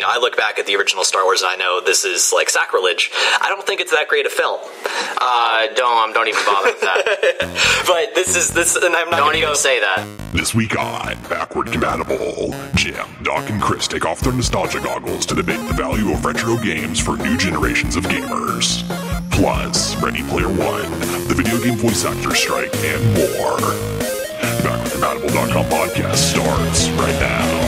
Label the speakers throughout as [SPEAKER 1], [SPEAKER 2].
[SPEAKER 1] you know, I look back at the original Star Wars and I know this is like sacrilege. I don't think it's that great a film.
[SPEAKER 2] Uh, don't don't even bother with that.
[SPEAKER 1] But this is this, and I'm not
[SPEAKER 2] don't
[SPEAKER 1] gonna
[SPEAKER 2] even
[SPEAKER 1] go,
[SPEAKER 2] say that.
[SPEAKER 3] This week on Backward Compatible, Jim, Doc, and Chris take off their nostalgia goggles to debate the value of retro games for new generations of gamers. Plus, Ready Player One, the video game voice actor strike, and more. BackwardCompatible.com podcast starts right now.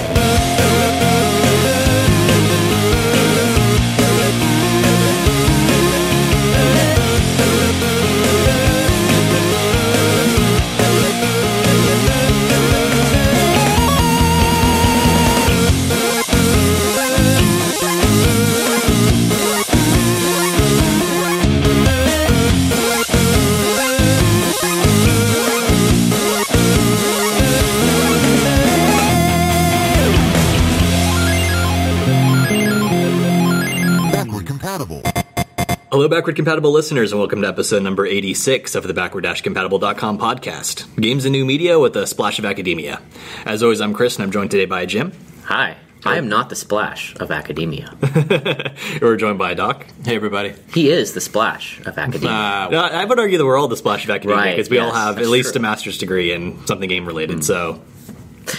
[SPEAKER 1] Hello, backward compatible listeners, and welcome to episode number 86 of the backward-compatible.com podcast. Games and new media with a splash of academia. As always, I'm Chris, and I'm joined today by Jim.
[SPEAKER 2] Hi, I am not the splash of academia.
[SPEAKER 1] We're joined by Doc.
[SPEAKER 4] Hey, everybody.
[SPEAKER 2] He is the splash of academia.
[SPEAKER 1] Uh, I would argue that we're all the splash of academia
[SPEAKER 2] Right,
[SPEAKER 1] because we all have at least
[SPEAKER 2] true.
[SPEAKER 1] a master's degree in something game related. So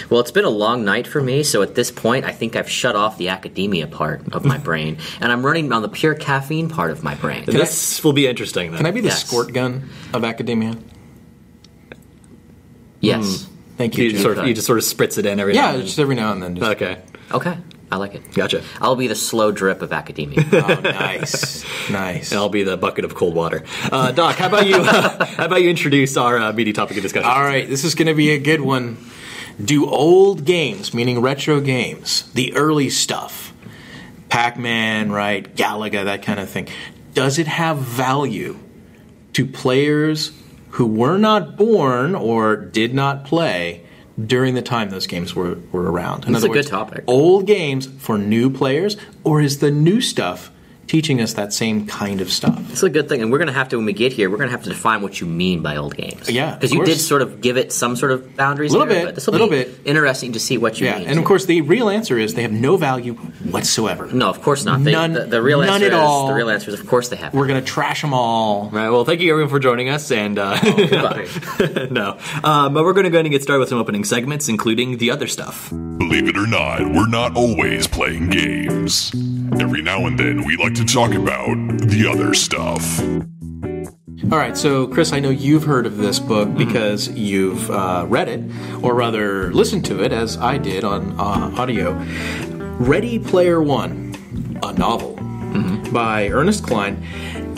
[SPEAKER 2] well, it's been a long night for me, so at this point, I think I've shut off the academia part of my brain, and I'm running on the pure caffeine part of my brain.
[SPEAKER 1] this will be interesting. Then.
[SPEAKER 4] Can I be the
[SPEAKER 2] Yes.
[SPEAKER 4] squirt gun of academia?
[SPEAKER 2] Yes.
[SPEAKER 4] Thank you.
[SPEAKER 1] You
[SPEAKER 4] Jim.
[SPEAKER 1] just, sort of, you just sort of spritz it in every
[SPEAKER 4] yeah,
[SPEAKER 1] now and
[SPEAKER 4] just every now and then. Just,
[SPEAKER 1] Okay,
[SPEAKER 2] Okay, I like it.
[SPEAKER 1] gotcha.
[SPEAKER 2] I'll be the slow drip of academia.
[SPEAKER 4] Oh, nice, nice.
[SPEAKER 1] And I'll be the bucket of cold water. Uh, Doc, how about you? how about you introduce our uh, meaty topic of discussion?
[SPEAKER 4] All right, this is going to be a good one. Do old games, meaning retro games, the early stuff, Pac-Man, right, Galaga, that kind of thing, does it have value to players who were not born or did not play during the time those games were, were around? In
[SPEAKER 2] That's a
[SPEAKER 4] other
[SPEAKER 2] good
[SPEAKER 4] words,
[SPEAKER 2] topic.
[SPEAKER 4] Old games for new players, or is the new stuff teaching us that same kind of stuff?
[SPEAKER 2] It's a good thing, and we're going to have to, when we get here, we're going to have to define what you mean by old games.
[SPEAKER 4] Yeah,
[SPEAKER 2] because
[SPEAKER 4] of
[SPEAKER 2] you did sort of give it some sort of boundaries.
[SPEAKER 4] A Little
[SPEAKER 2] there,
[SPEAKER 4] bit,
[SPEAKER 2] this will
[SPEAKER 4] little
[SPEAKER 2] be
[SPEAKER 4] bit.
[SPEAKER 2] interesting to see what you
[SPEAKER 4] Yeah,
[SPEAKER 2] mean.
[SPEAKER 4] and of course, the real answer is they have no value whatsoever.
[SPEAKER 2] no, of course not. They,
[SPEAKER 4] None-
[SPEAKER 2] the, the real
[SPEAKER 4] none
[SPEAKER 2] answer
[SPEAKER 4] at
[SPEAKER 2] is
[SPEAKER 4] all.
[SPEAKER 2] the real answer is of course they have.
[SPEAKER 4] We're gonna trash them all.
[SPEAKER 1] All right. Well, thank you everyone for joining us, and uh,
[SPEAKER 2] Goodbye.
[SPEAKER 1] no, um, but we're going to go ahead and get started with some opening segments, including the other stuff.
[SPEAKER 3] Believe it or not, we're not always playing games. Every now and then, we like to talk about the other stuff.
[SPEAKER 4] All right, so Chris, I know you've heard of this book because you've uh, read it, or rather listened to it, as I did on uh, audio. Ready Player One, a novel by Ernest Cline.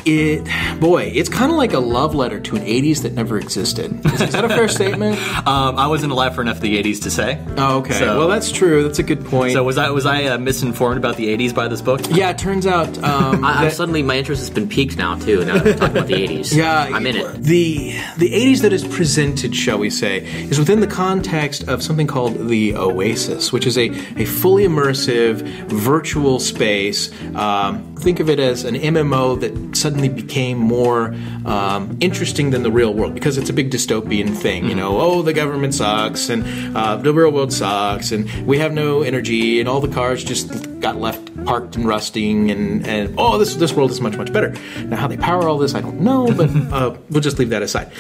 [SPEAKER 4] It, boy, it's kind of like a love letter to an '80s that never existed. Is, is that a fair statement?
[SPEAKER 1] Um, I wasn't alive for enough of the '80s to say.
[SPEAKER 4] Oh, okay.
[SPEAKER 1] So-
[SPEAKER 4] well, that's true. That's a good point.
[SPEAKER 1] So was I was I uh, misinformed about the '80s by this book?
[SPEAKER 4] yeah, it turns out um,
[SPEAKER 2] I, I'm
[SPEAKER 4] that-
[SPEAKER 2] suddenly my interest has been piqued now too. Now that we're talking about the 80s,
[SPEAKER 4] Yeah,
[SPEAKER 2] I'm in it.
[SPEAKER 4] The the 80s that is presented, shall we say, is within the context of something called the Oasis, which is a, a fully immersive virtual space. Um, think of it as an MMO that suddenly became more um, interesting than the real world because it's a big dystopian thing. You know, oh, the government sucks and uh, the real world sucks and we have no energy and all the cars just got left parked and rusting and, and oh, this this world is much much better. Now, how they power all this, I don't know, but uh, we'll just leave that aside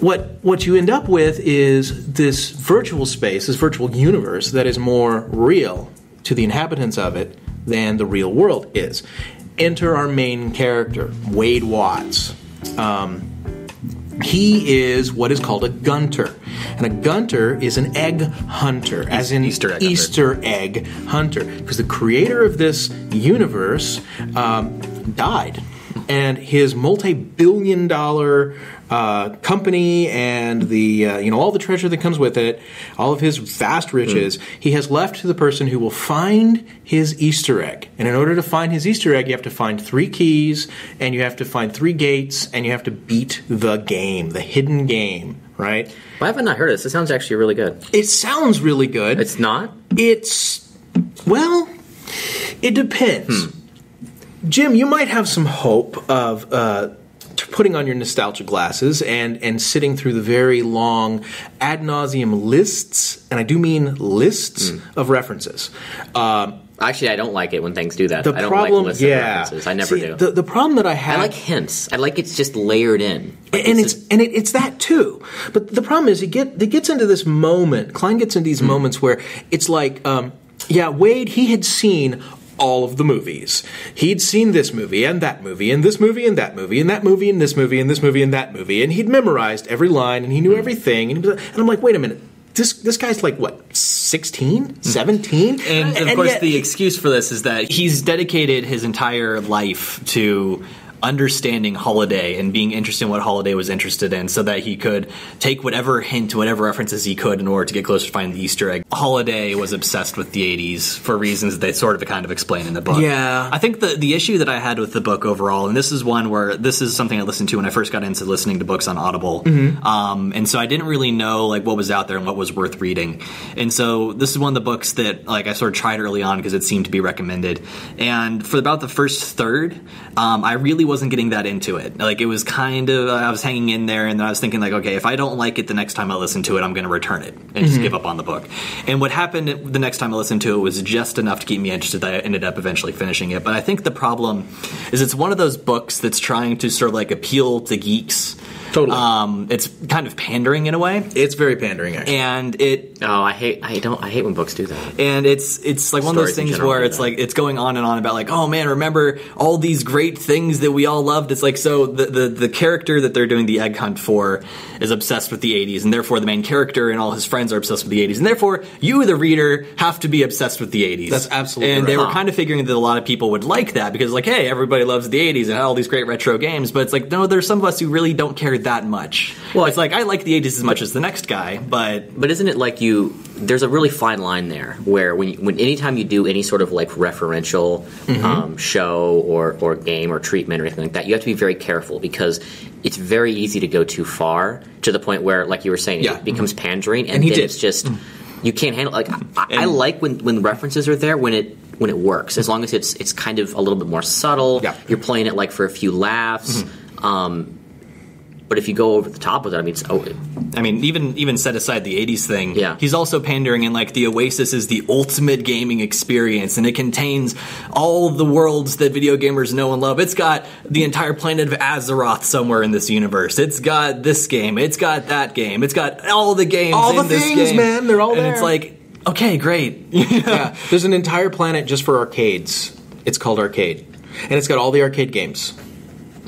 [SPEAKER 4] what what you end up with is this virtual space, this virtual universe that is more real to the inhabitants of it than the real world is. Enter our main character, Wade Watts. Um, he is what is called a gunter, and a gunter is an egg hunter, as in
[SPEAKER 1] Easter egg hunter.
[SPEAKER 4] Easter egg hunter, because the creator of this universe um, died, and his multi-billion-dollar uh, company and the uh, you know all the treasure that comes with it, all of his vast riches, he has left to the person who will find his Easter egg. And in order to find his Easter egg, you have to find three keys, and you have to find three gates, and you have to beat the game, the hidden game. Right?
[SPEAKER 2] Why haven't I heard of this? It sounds actually really good.
[SPEAKER 4] It sounds really good.
[SPEAKER 2] It's not.
[SPEAKER 4] It's well, it depends. Jim, you might have some hope of uh, putting on your nostalgia glasses and and sitting through the very long ad nauseum lists, and I do mean lists of references. Um,
[SPEAKER 2] Actually, I don't like it when things do that.
[SPEAKER 4] the
[SPEAKER 2] I don't
[SPEAKER 4] problem,
[SPEAKER 2] like lists
[SPEAKER 4] yeah,
[SPEAKER 2] of references. I never
[SPEAKER 4] See,
[SPEAKER 2] do.
[SPEAKER 4] The, the problem that I have,
[SPEAKER 2] I like hints. I like it's just layered in. Like,
[SPEAKER 4] and
[SPEAKER 2] it's
[SPEAKER 4] it's and it, it's that too. But the problem is, it get it gets into this moment. Cline gets into these moments where it's like, um, yeah, Wade he had seen all of the movies. He'd seen this movie and that movie and this movie and that movie and that movie and this movie and this movie and that movie, and he'd memorized every line and he knew hmm. everything. And, he was, and I'm like, wait a minute. This, this guy's like what 16 hmm. 17
[SPEAKER 1] And of course,
[SPEAKER 4] yet-
[SPEAKER 1] the excuse for this is that he's dedicated his entire life to understanding Halliday and being interested in what Halliday was interested in, so that he could take whatever hint, whatever references he could in order to get closer to finding the Easter egg. Halliday was obsessed with the '80s for reasons that they sort of kind of explain in the book.
[SPEAKER 4] Yeah.
[SPEAKER 1] I think the the issue that I had with the book overall, and this is one where this is something I listened to when I first got into listening to books on Audible, um, and so I didn't really know like what was out there and what was worth reading, and so this is one of the books that like I sort of tried early on because it seemed to be recommended, and for about the first third, um, I really wasn't getting that into it. Like it was kind of I was hanging in there, and then I was thinking like, okay, if I don't like it the next time I listen to it, I'm going to return it and just mm-hmm. give up on the book. And what happened the next time I listened to it was just enough to keep me interested that I ended up eventually finishing it. But I think the problem is it's one of those books that's trying to sort of like appeal to geeks.
[SPEAKER 4] Totally.
[SPEAKER 1] Um, it's kind of pandering in a way,
[SPEAKER 4] it's very pandering actually
[SPEAKER 1] and it
[SPEAKER 2] oh, I hate. I don't. I hate when books do that.
[SPEAKER 1] and it's it's like one of those things where it's
[SPEAKER 2] that.
[SPEAKER 1] like it's going on and on about like oh man remember all these great things that we all loved it's like so the the, the character that they're doing the egg hunt for is obsessed with the 80s and therefore the main character and all his friends are obsessed with the 80s and therefore you the reader have to be obsessed with the 80s
[SPEAKER 4] That's absolutely
[SPEAKER 1] and they were kind of figuring that a lot of people would like that because like hey everybody loves the 80s and all these great retro games but it's like no there's some of us who really don't care that much well it's like I like the 80s as much as the next guy but
[SPEAKER 2] But isn't it like you? There's a really fine line there where when when anytime you do any sort of like referential
[SPEAKER 1] Mm-hmm.
[SPEAKER 2] um, show or or game or treatment or anything like that, you have to be very careful because it's very easy to go too far to the point where, like you were saying,
[SPEAKER 4] Yeah.
[SPEAKER 2] it becomes pandering, and,
[SPEAKER 4] And he
[SPEAKER 2] then
[SPEAKER 4] did.
[SPEAKER 2] it's just you can't handle. Like I, I like when when references are there when it when it works as long as it's it's kind of a little bit more subtle.
[SPEAKER 4] Yeah.
[SPEAKER 2] You're playing it like for a few laughs.
[SPEAKER 1] Mm-hmm.
[SPEAKER 2] Um, but if you go over the top with it, I mean, it's, oh,
[SPEAKER 1] I mean, even even set aside the '80s thing,
[SPEAKER 2] Yeah.
[SPEAKER 1] he's also pandering in like the Oasis is the ultimate gaming experience, and it contains all the worlds that video gamers know and love. It's got the entire planet of Azeroth somewhere in this universe. It's got this game. It's got that game. It's got all the games.
[SPEAKER 4] All the
[SPEAKER 1] this
[SPEAKER 4] things,
[SPEAKER 1] game.
[SPEAKER 4] man. They're all
[SPEAKER 1] and
[SPEAKER 4] there.
[SPEAKER 1] it's like, okay, great.
[SPEAKER 4] yeah, there's an entire planet just for arcades. It's called arcade, and it's got all the arcade games.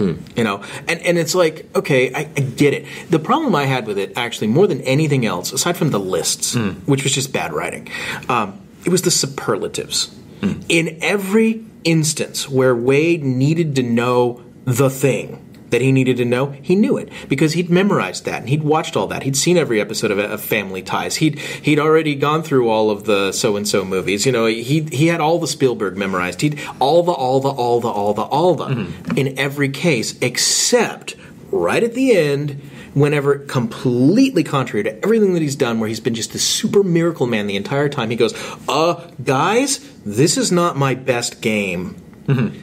[SPEAKER 4] Hmm. You know, and and it's like okay, I, I get it. The problem I had with it, actually, more than anything else, aside from the lists, hmm. which was just bad writing, um, it was the superlatives. Hmm. In every instance where Wade needed to know the thing that he needed to know, he knew it because he'd memorized that and he'd watched all that. He'd seen every episode of, uh, of Family Ties. He'd he'd already gone through all of the so and so movies. You know, he he had all the Spielberg memorized. He'd all the all the all the all the all the mm-hmm. in every case except right at the end. Whenever completely contrary to everything that he's done, where he's been just this super miracle man the entire time, he goes, "Uh, guys, this is not my best game." Mm-hmm.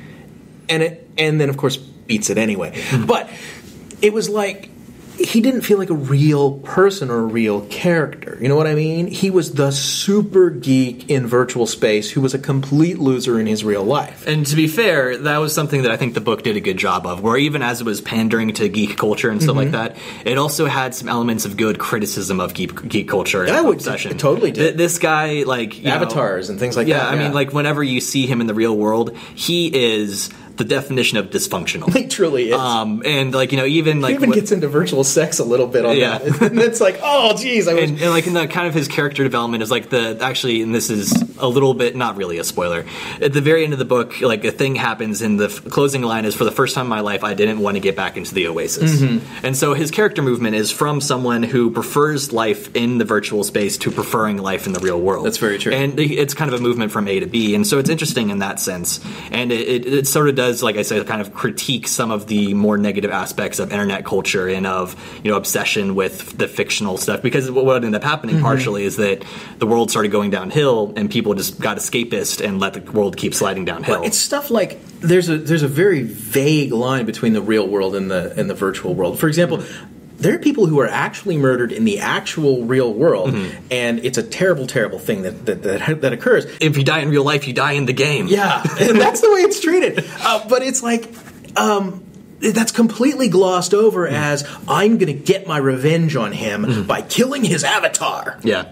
[SPEAKER 4] and it and then of course beats it anyway. But it was like he didn't feel like a real person or a real character. You know what I mean? He was the super geek in virtual space who was a complete loser in his real life.
[SPEAKER 1] And to be fair, that was something that I think the book did a good job of. Where even as it was pandering to geek culture and stuff like
[SPEAKER 4] Mm-hmm.
[SPEAKER 1] that, it also had some elements of good criticism of geek, geek culture and
[SPEAKER 4] Yeah, would-
[SPEAKER 1] obsession.
[SPEAKER 4] it totally did.
[SPEAKER 1] Th- This guy, like you know-
[SPEAKER 4] Avatars and things like
[SPEAKER 1] yeah,
[SPEAKER 4] that,
[SPEAKER 1] I
[SPEAKER 4] yeah.
[SPEAKER 1] I mean, like whenever you see him in the real world, he is the definition of dysfunctional.
[SPEAKER 4] He truly is.
[SPEAKER 1] um, and like you know, even like
[SPEAKER 4] he even
[SPEAKER 1] what-
[SPEAKER 4] gets into virtual sex a little bit on
[SPEAKER 1] Yeah.
[SPEAKER 4] that. And it's like, oh, geez,
[SPEAKER 1] and, and like in the kind of his character development is like the actually and this is a little bit not really a spoiler at the very end of the book like a thing happens and the f- closing line is for the first time in my life i didn't want to get back into the oasis
[SPEAKER 4] Mm-hmm.
[SPEAKER 1] and so his character movement is from someone who prefers life in the virtual space to preferring life in the real world
[SPEAKER 4] That's very true.
[SPEAKER 1] and it's kind of a movement from a to b and so it's interesting in that sense and it, it, it sort of does does, like I said, kind of critique some of the more negative aspects of internet culture and of you know obsession with the fictional stuff. Because what ended up happening
[SPEAKER 4] Mm-hmm.
[SPEAKER 1] partially is that the world started going downhill, and people just got escapist and let the world keep sliding downhill.
[SPEAKER 4] It's stuff like there's a there's a very vague line between the real world and the and the virtual world. For example. There are people who are actually murdered in the actual real world, and it's a terrible, terrible thing that that, that, that occurs.
[SPEAKER 1] if you die in real life, you die in the game.
[SPEAKER 4] Yeah, and that's the way it's treated. Uh, but it's like, um, that's completely glossed over as I'm going to get my revenge on him by killing his avatar.
[SPEAKER 1] Yeah.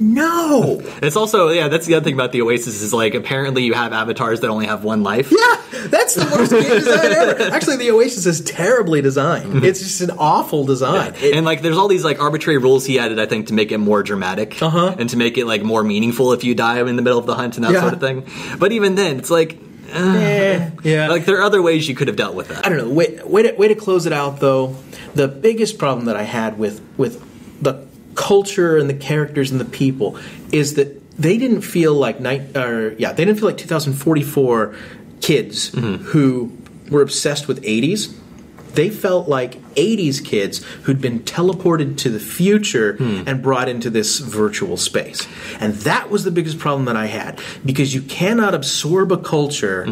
[SPEAKER 4] No.
[SPEAKER 1] It's also yeah. That's the other thing about the Oasis is like apparently you have avatars that only have one life.
[SPEAKER 4] Yeah, that's the worst game design ever. Actually, the Oasis is terribly designed. It's just an awful design. It-
[SPEAKER 1] and like, there's all these like arbitrary rules he added, I think, to make it more dramatic
[SPEAKER 4] Uh-huh.
[SPEAKER 1] and to make it like more meaningful if you die in the middle of the hunt and that
[SPEAKER 4] Yeah.
[SPEAKER 1] sort of thing. But even then, it's like,
[SPEAKER 4] eh, yeah.
[SPEAKER 1] like there are other ways you could have dealt with that.
[SPEAKER 4] I don't know. Way, way, to, way to close it out, though. The biggest problem that I had with with the culture and the characters and the people is that they didn't feel like night. Or yeah, they didn't feel like 2044 kids mm-hmm. who were obsessed with 80s. They felt like 80s kids who'd been teleported to the future and brought into this virtual space. And that was the biggest problem that I had because you cannot absorb a culture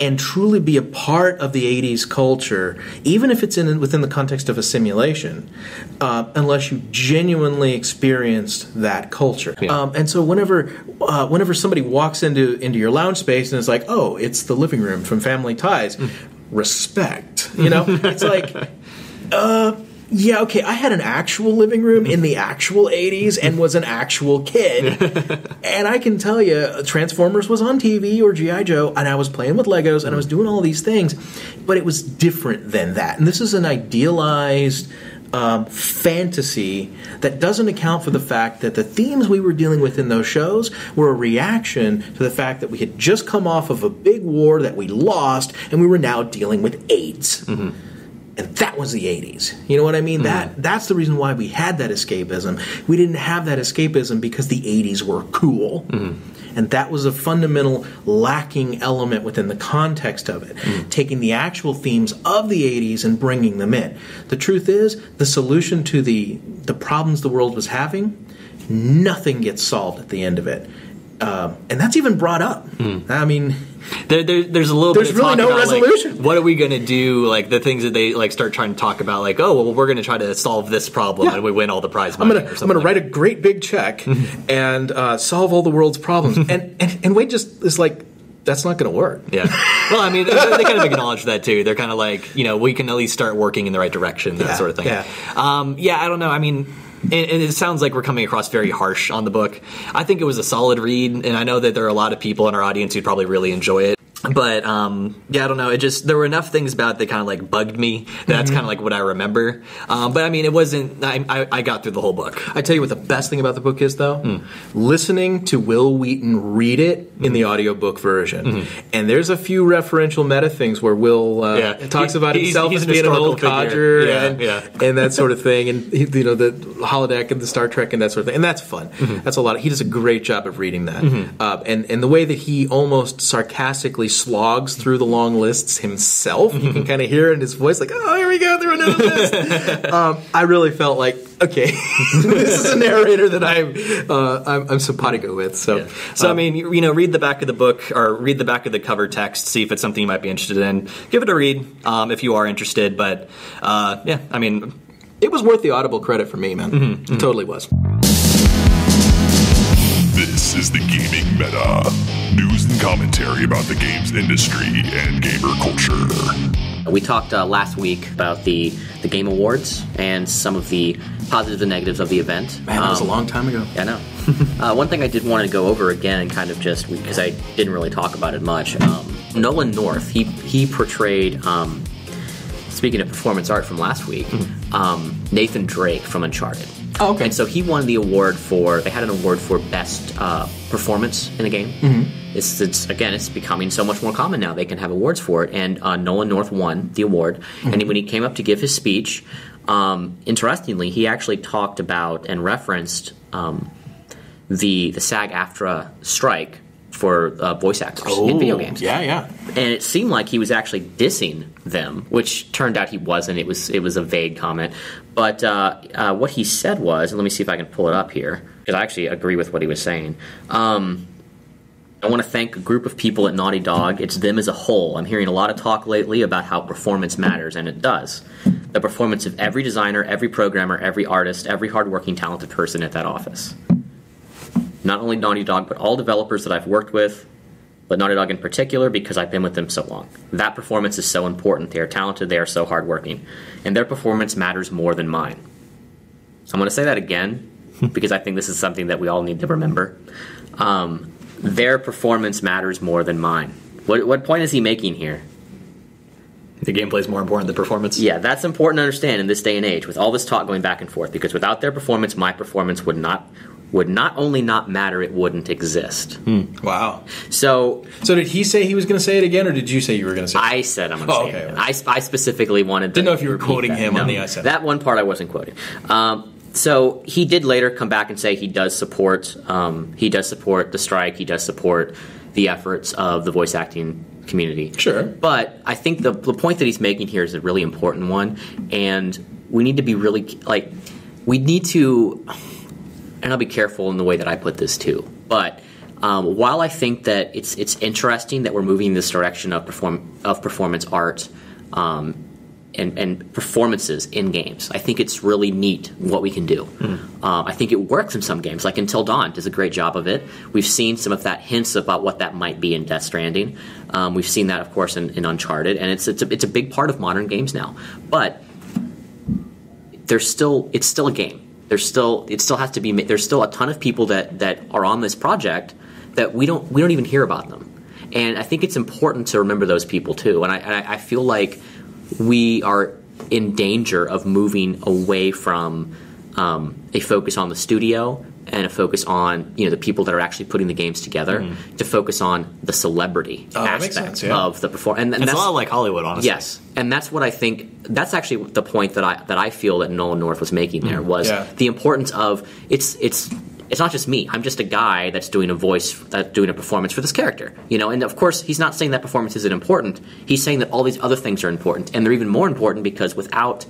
[SPEAKER 4] and truly be a part of the 80s culture, even if it's in within the context of a simulation, uh, unless you genuinely experienced that culture.
[SPEAKER 1] Yeah.
[SPEAKER 4] Um, and so whenever uh, whenever somebody walks into into your lounge space and is like, oh, it's the living room from Family Ties, respect. You know, it's like, uh, yeah, okay. I had an actual living room in the actual '80s and was an actual kid, and I can tell you, Transformers was on TV or GI Joe, and I was playing with Legos and I was doing all these things, but it was different than that. And this is an idealized um, fantasy that doesn't account for the fact that the themes we were dealing with in those shows were a reaction to the fact that we had just come off of a big war that we lost and we were now dealing with AIDS. Mm-hmm. And that was the 80s. You know what I mean? That mm-hmm. that's the reason why we had that escapism. We didn't have that escapism because the 80s were cool. Mm-hmm. And that was a fundamental lacking element within the context of it. Hmm. Taking the actual themes of the 80s and bringing them in. The truth is, the solution to the the problems the world was having, nothing gets solved at the end of it. Um, and that's even brought up. I mean,
[SPEAKER 1] There, there, there's a little
[SPEAKER 4] There's
[SPEAKER 1] bit of
[SPEAKER 4] really no
[SPEAKER 1] about, like,
[SPEAKER 4] resolution.
[SPEAKER 1] what are we going to do? Like the things that they like start trying to talk about, like oh well, we're going to try to solve this problem
[SPEAKER 4] Yeah.
[SPEAKER 1] and we win all the prize
[SPEAKER 4] I'm
[SPEAKER 1] money.
[SPEAKER 4] I'm gonna
[SPEAKER 1] like
[SPEAKER 4] write a great big check and uh, solve all the world's problems. and, and and Wade just is like, that's not gonna work.
[SPEAKER 1] Yeah. Well, I mean, they they kind of acknowledge that too. They're kind of like, you know, we can at least start working in the right direction, that
[SPEAKER 4] Yeah,
[SPEAKER 1] sort of thing.
[SPEAKER 4] yeah.
[SPEAKER 1] Um, yeah, I don't know. I mean, and, and it sounds like we're coming across very harsh on the book. I think it was a solid read, and I know that there are a lot of people in our audience who'd probably really enjoy it. But um, yeah, I don't know. It just there were enough things about it that kind of like bugged me. That's kind of like what I remember. Um, but I mean, it wasn't. I, I, I got through the whole book.
[SPEAKER 4] I tell you what the best thing about the book is though, listening to Wil Wheaton read it in the audiobook version. And there's a few referential meta things where Wil uh,
[SPEAKER 1] Yeah.
[SPEAKER 4] talks
[SPEAKER 1] He-
[SPEAKER 4] about
[SPEAKER 1] he's-
[SPEAKER 4] himself
[SPEAKER 1] he's
[SPEAKER 4] as being an old codger
[SPEAKER 1] Yeah,
[SPEAKER 4] and,
[SPEAKER 1] yeah.
[SPEAKER 4] and that sort of thing, and you know the holodeck and the Star Trek and that sort of thing, and that's fun. That's a lot. Of, he does a great job of reading that, uh, and and the way that he almost sarcastically slogs through the long lists himself, you can kind of hear in his voice, like, "Oh, here we go through another list." um, I really felt like, okay, this is a narrator that I'm uh, I'm, I'm simpatico with. So,
[SPEAKER 1] So I
[SPEAKER 4] um,
[SPEAKER 1] mean, you, you know, read the back of the book or read the back of the cover text, see if it's something you might be interested in. Give it a read um, if you are interested. But uh, yeah, I mean,
[SPEAKER 4] it was worth the audible credit for me, man. It totally was.
[SPEAKER 3] This is the Gaming Meta. News and commentary about the games industry and gamer culture.
[SPEAKER 2] We talked uh, last week about the, the Game Awards and some of the positives and negatives of the event.
[SPEAKER 4] Man, that was a
[SPEAKER 2] Um,
[SPEAKER 4] long time ago.
[SPEAKER 2] I know. uh, one thing I did want to go over again, kind of just because I didn't really talk about it much. Um, Nolan North, he he portrayed. Um, speaking of performance art from last week, um, Nathan Drake from Uncharted.
[SPEAKER 4] Oh, okay.
[SPEAKER 2] And so he won the award for. They had an award for best uh, performance in a game. Mm-hmm. It's, it's again, it's becoming so much more common now. They can have awards for it, and uh, Nolan North won the award. And when he came up to give his speech, um, interestingly, he actually talked about and referenced um, the the SAG-AFTRA strike for uh, voice actors in video
[SPEAKER 4] Oh,
[SPEAKER 2] games
[SPEAKER 4] Yeah, yeah.
[SPEAKER 2] and it seemed like he was actually dissing them, which turned out he wasn't. It was it was a vague comment, but uh, uh, what he said was, and let me see if I can pull it up here because I actually agree with what he was saying. Um, I want to thank a group of people at Naughty Dog. It's them as a whole. I'm hearing a lot of talk lately about how performance matters, and it does. The performance of every designer, every programmer, every artist, every hardworking, talented person at that office. Not only Naughty Dog, but all developers that I've worked with, but Naughty Dog in particular because I've been with them so long. That performance is so important. They are talented, they are so hardworking, and their performance matters more than mine. So I'm going to say that again because I think this is something that we all need to remember. Um, their performance matters more than mine. What, what point is he making here?
[SPEAKER 1] The gameplay is more important than performance.
[SPEAKER 2] Yeah, that's important to understand in this day and age with all this talk going back and forth because without their performance, my performance would not would not only not matter, it wouldn't exist.
[SPEAKER 4] Wow.
[SPEAKER 2] So
[SPEAKER 4] So did he say he was going to say it again, or did you say you were going to say it?
[SPEAKER 2] I said I'm going to
[SPEAKER 4] Oh,
[SPEAKER 2] say
[SPEAKER 4] okay,
[SPEAKER 2] it.
[SPEAKER 4] okay.
[SPEAKER 2] I, I specifically wanted.
[SPEAKER 4] Didn't
[SPEAKER 2] to
[SPEAKER 4] know if you were quoting
[SPEAKER 2] that.
[SPEAKER 4] him on the I said.
[SPEAKER 2] That one part I wasn't quoting. Um, so he did later come back and say he does support. Um, he does support the strike. He does support the efforts of the voice acting community.
[SPEAKER 4] Sure.
[SPEAKER 2] But I think the, the point that he's making here is a really important one, and we need to be really like we need to, and I'll be careful in the way that I put this too. But um, while I think that it's it's interesting that we're moving in this direction of perform of performance art. Um, and, and performances in games. I think it's really neat what we can do. Uh, I think it works in some games, like Until Dawn does a great job of it. We've seen some of that hints about what that might be in Death Stranding. Um, we've seen that, of course, in, in Uncharted, and it's it's a, it's a big part of modern games now. But there's still it's still a game. There's still it still has to be. There's still a ton of people that that are on this project that we don't we don't even hear about them. And I think it's important to remember those people too. And I, I feel like we are in danger of moving away from um, a focus on the studio and a focus on you know the people that are actually putting the games together mm. to focus on the celebrity
[SPEAKER 4] Oh,
[SPEAKER 2] aspect
[SPEAKER 4] sense, yeah.
[SPEAKER 2] of the performance. And, and
[SPEAKER 1] It's a
[SPEAKER 2] that's
[SPEAKER 1] lot like Hollywood, honestly.
[SPEAKER 2] Yes, and that's what I think. That's actually the point that I that I feel that Nolan North was making there mm, was
[SPEAKER 4] Yeah.
[SPEAKER 2] the importance of it's it's it's not just me. I'm just a guy that's doing a voice that's doing a performance for this character, you know. And of course, he's not saying that performance isn't important. He's saying that all these other things are important, and they're even more important because without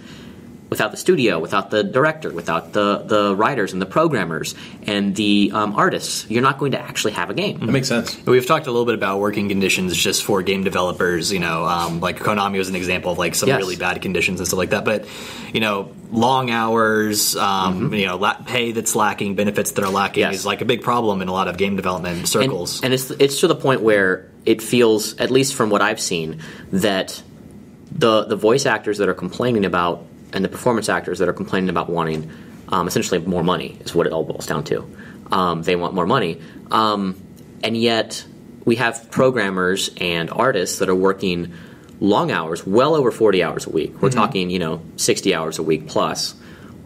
[SPEAKER 2] without the studio, without the director, without the the writers and the programmers and the um, artists, you're not going to actually have a game.
[SPEAKER 4] That makes sense.
[SPEAKER 1] We've talked a little bit about working conditions just for game developers. You know, um, like Konami was an example of like some
[SPEAKER 2] Yes.
[SPEAKER 1] really bad conditions and stuff like that. But you know, long hours, um, you know, la- pay that's lacking, benefits that are lacking
[SPEAKER 2] Mm-hmm. Yes.
[SPEAKER 1] is like a big problem in a lot of game development circles.
[SPEAKER 2] And, and it's it's to the point where it feels, at least from what I've seen, that the the voice actors that are complaining about and the performance actors that are complaining about wanting um, essentially more money is what it all boils down to. Um, they want more money, um, and yet we have programmers and artists that are working long hours, well over forty hours a week. We're talking, you know, sixty hours a week plus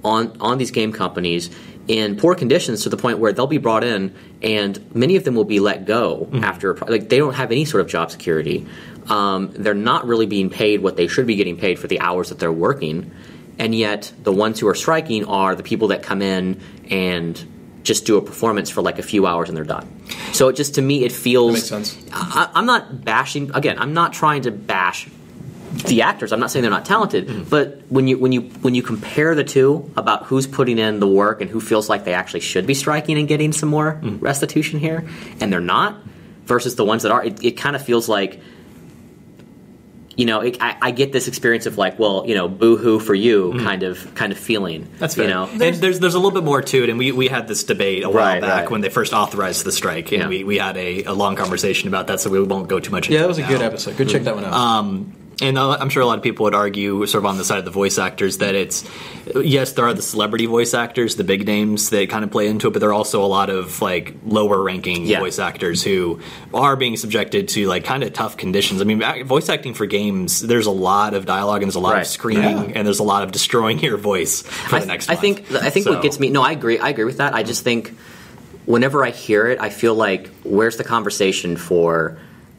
[SPEAKER 2] on on these game companies in poor conditions to the point where they'll be brought in and many of them will be let go after a pro- like they don't have any sort of job security. Um, they're not really being paid what they should be getting paid for the hours that they're working and yet the ones who are striking are the people that come in and just do a performance for like a few hours and they're done so it just to me it feels
[SPEAKER 4] makes sense.
[SPEAKER 2] I, I'm not bashing again I'm not trying to bash the actors. I'm not saying they're not talented,
[SPEAKER 4] Mm-hmm.
[SPEAKER 2] but when you when you when you compare the two about who's putting in the work and who feels like they actually should be striking and getting some more
[SPEAKER 4] Mm.
[SPEAKER 2] restitution here, and they're not, versus the ones that are, it, it kind of feels like. You know, it, I, I get this experience of like, well, you know, boo-hoo for you, kind of, kind of feeling.
[SPEAKER 1] Mm. That's
[SPEAKER 2] you
[SPEAKER 1] fair.
[SPEAKER 2] know.
[SPEAKER 1] and there's there's a little bit more to it, and we, we had this debate a while
[SPEAKER 2] Right,
[SPEAKER 1] back
[SPEAKER 2] right.
[SPEAKER 1] when they first authorized the strike, and
[SPEAKER 2] Yeah.
[SPEAKER 1] we, we had a, a long conversation about that, so we won't go too much. into
[SPEAKER 4] Yeah, that
[SPEAKER 1] it
[SPEAKER 4] was a
[SPEAKER 1] now.
[SPEAKER 4] good episode. Go check that one out.
[SPEAKER 1] Um, and I'm sure a lot of people would argue, sort of on the side of the voice actors, that it's yes, there are the celebrity voice actors, the big names that kind of play into it, but there are also a lot of like lower ranking
[SPEAKER 2] Yeah.
[SPEAKER 1] voice actors who are being subjected to like kind of tough conditions. I mean, voice acting for games, there's a lot of dialogue and there's a lot
[SPEAKER 2] Right.
[SPEAKER 1] of screaming
[SPEAKER 4] Yeah.
[SPEAKER 1] and there's a lot of destroying your voice for
[SPEAKER 2] I,
[SPEAKER 1] the next.
[SPEAKER 2] I
[SPEAKER 1] month.
[SPEAKER 2] think I think
[SPEAKER 1] So-
[SPEAKER 2] what gets me. No, I agree. I agree with that. I just think whenever I hear it, I feel like where's the conversation for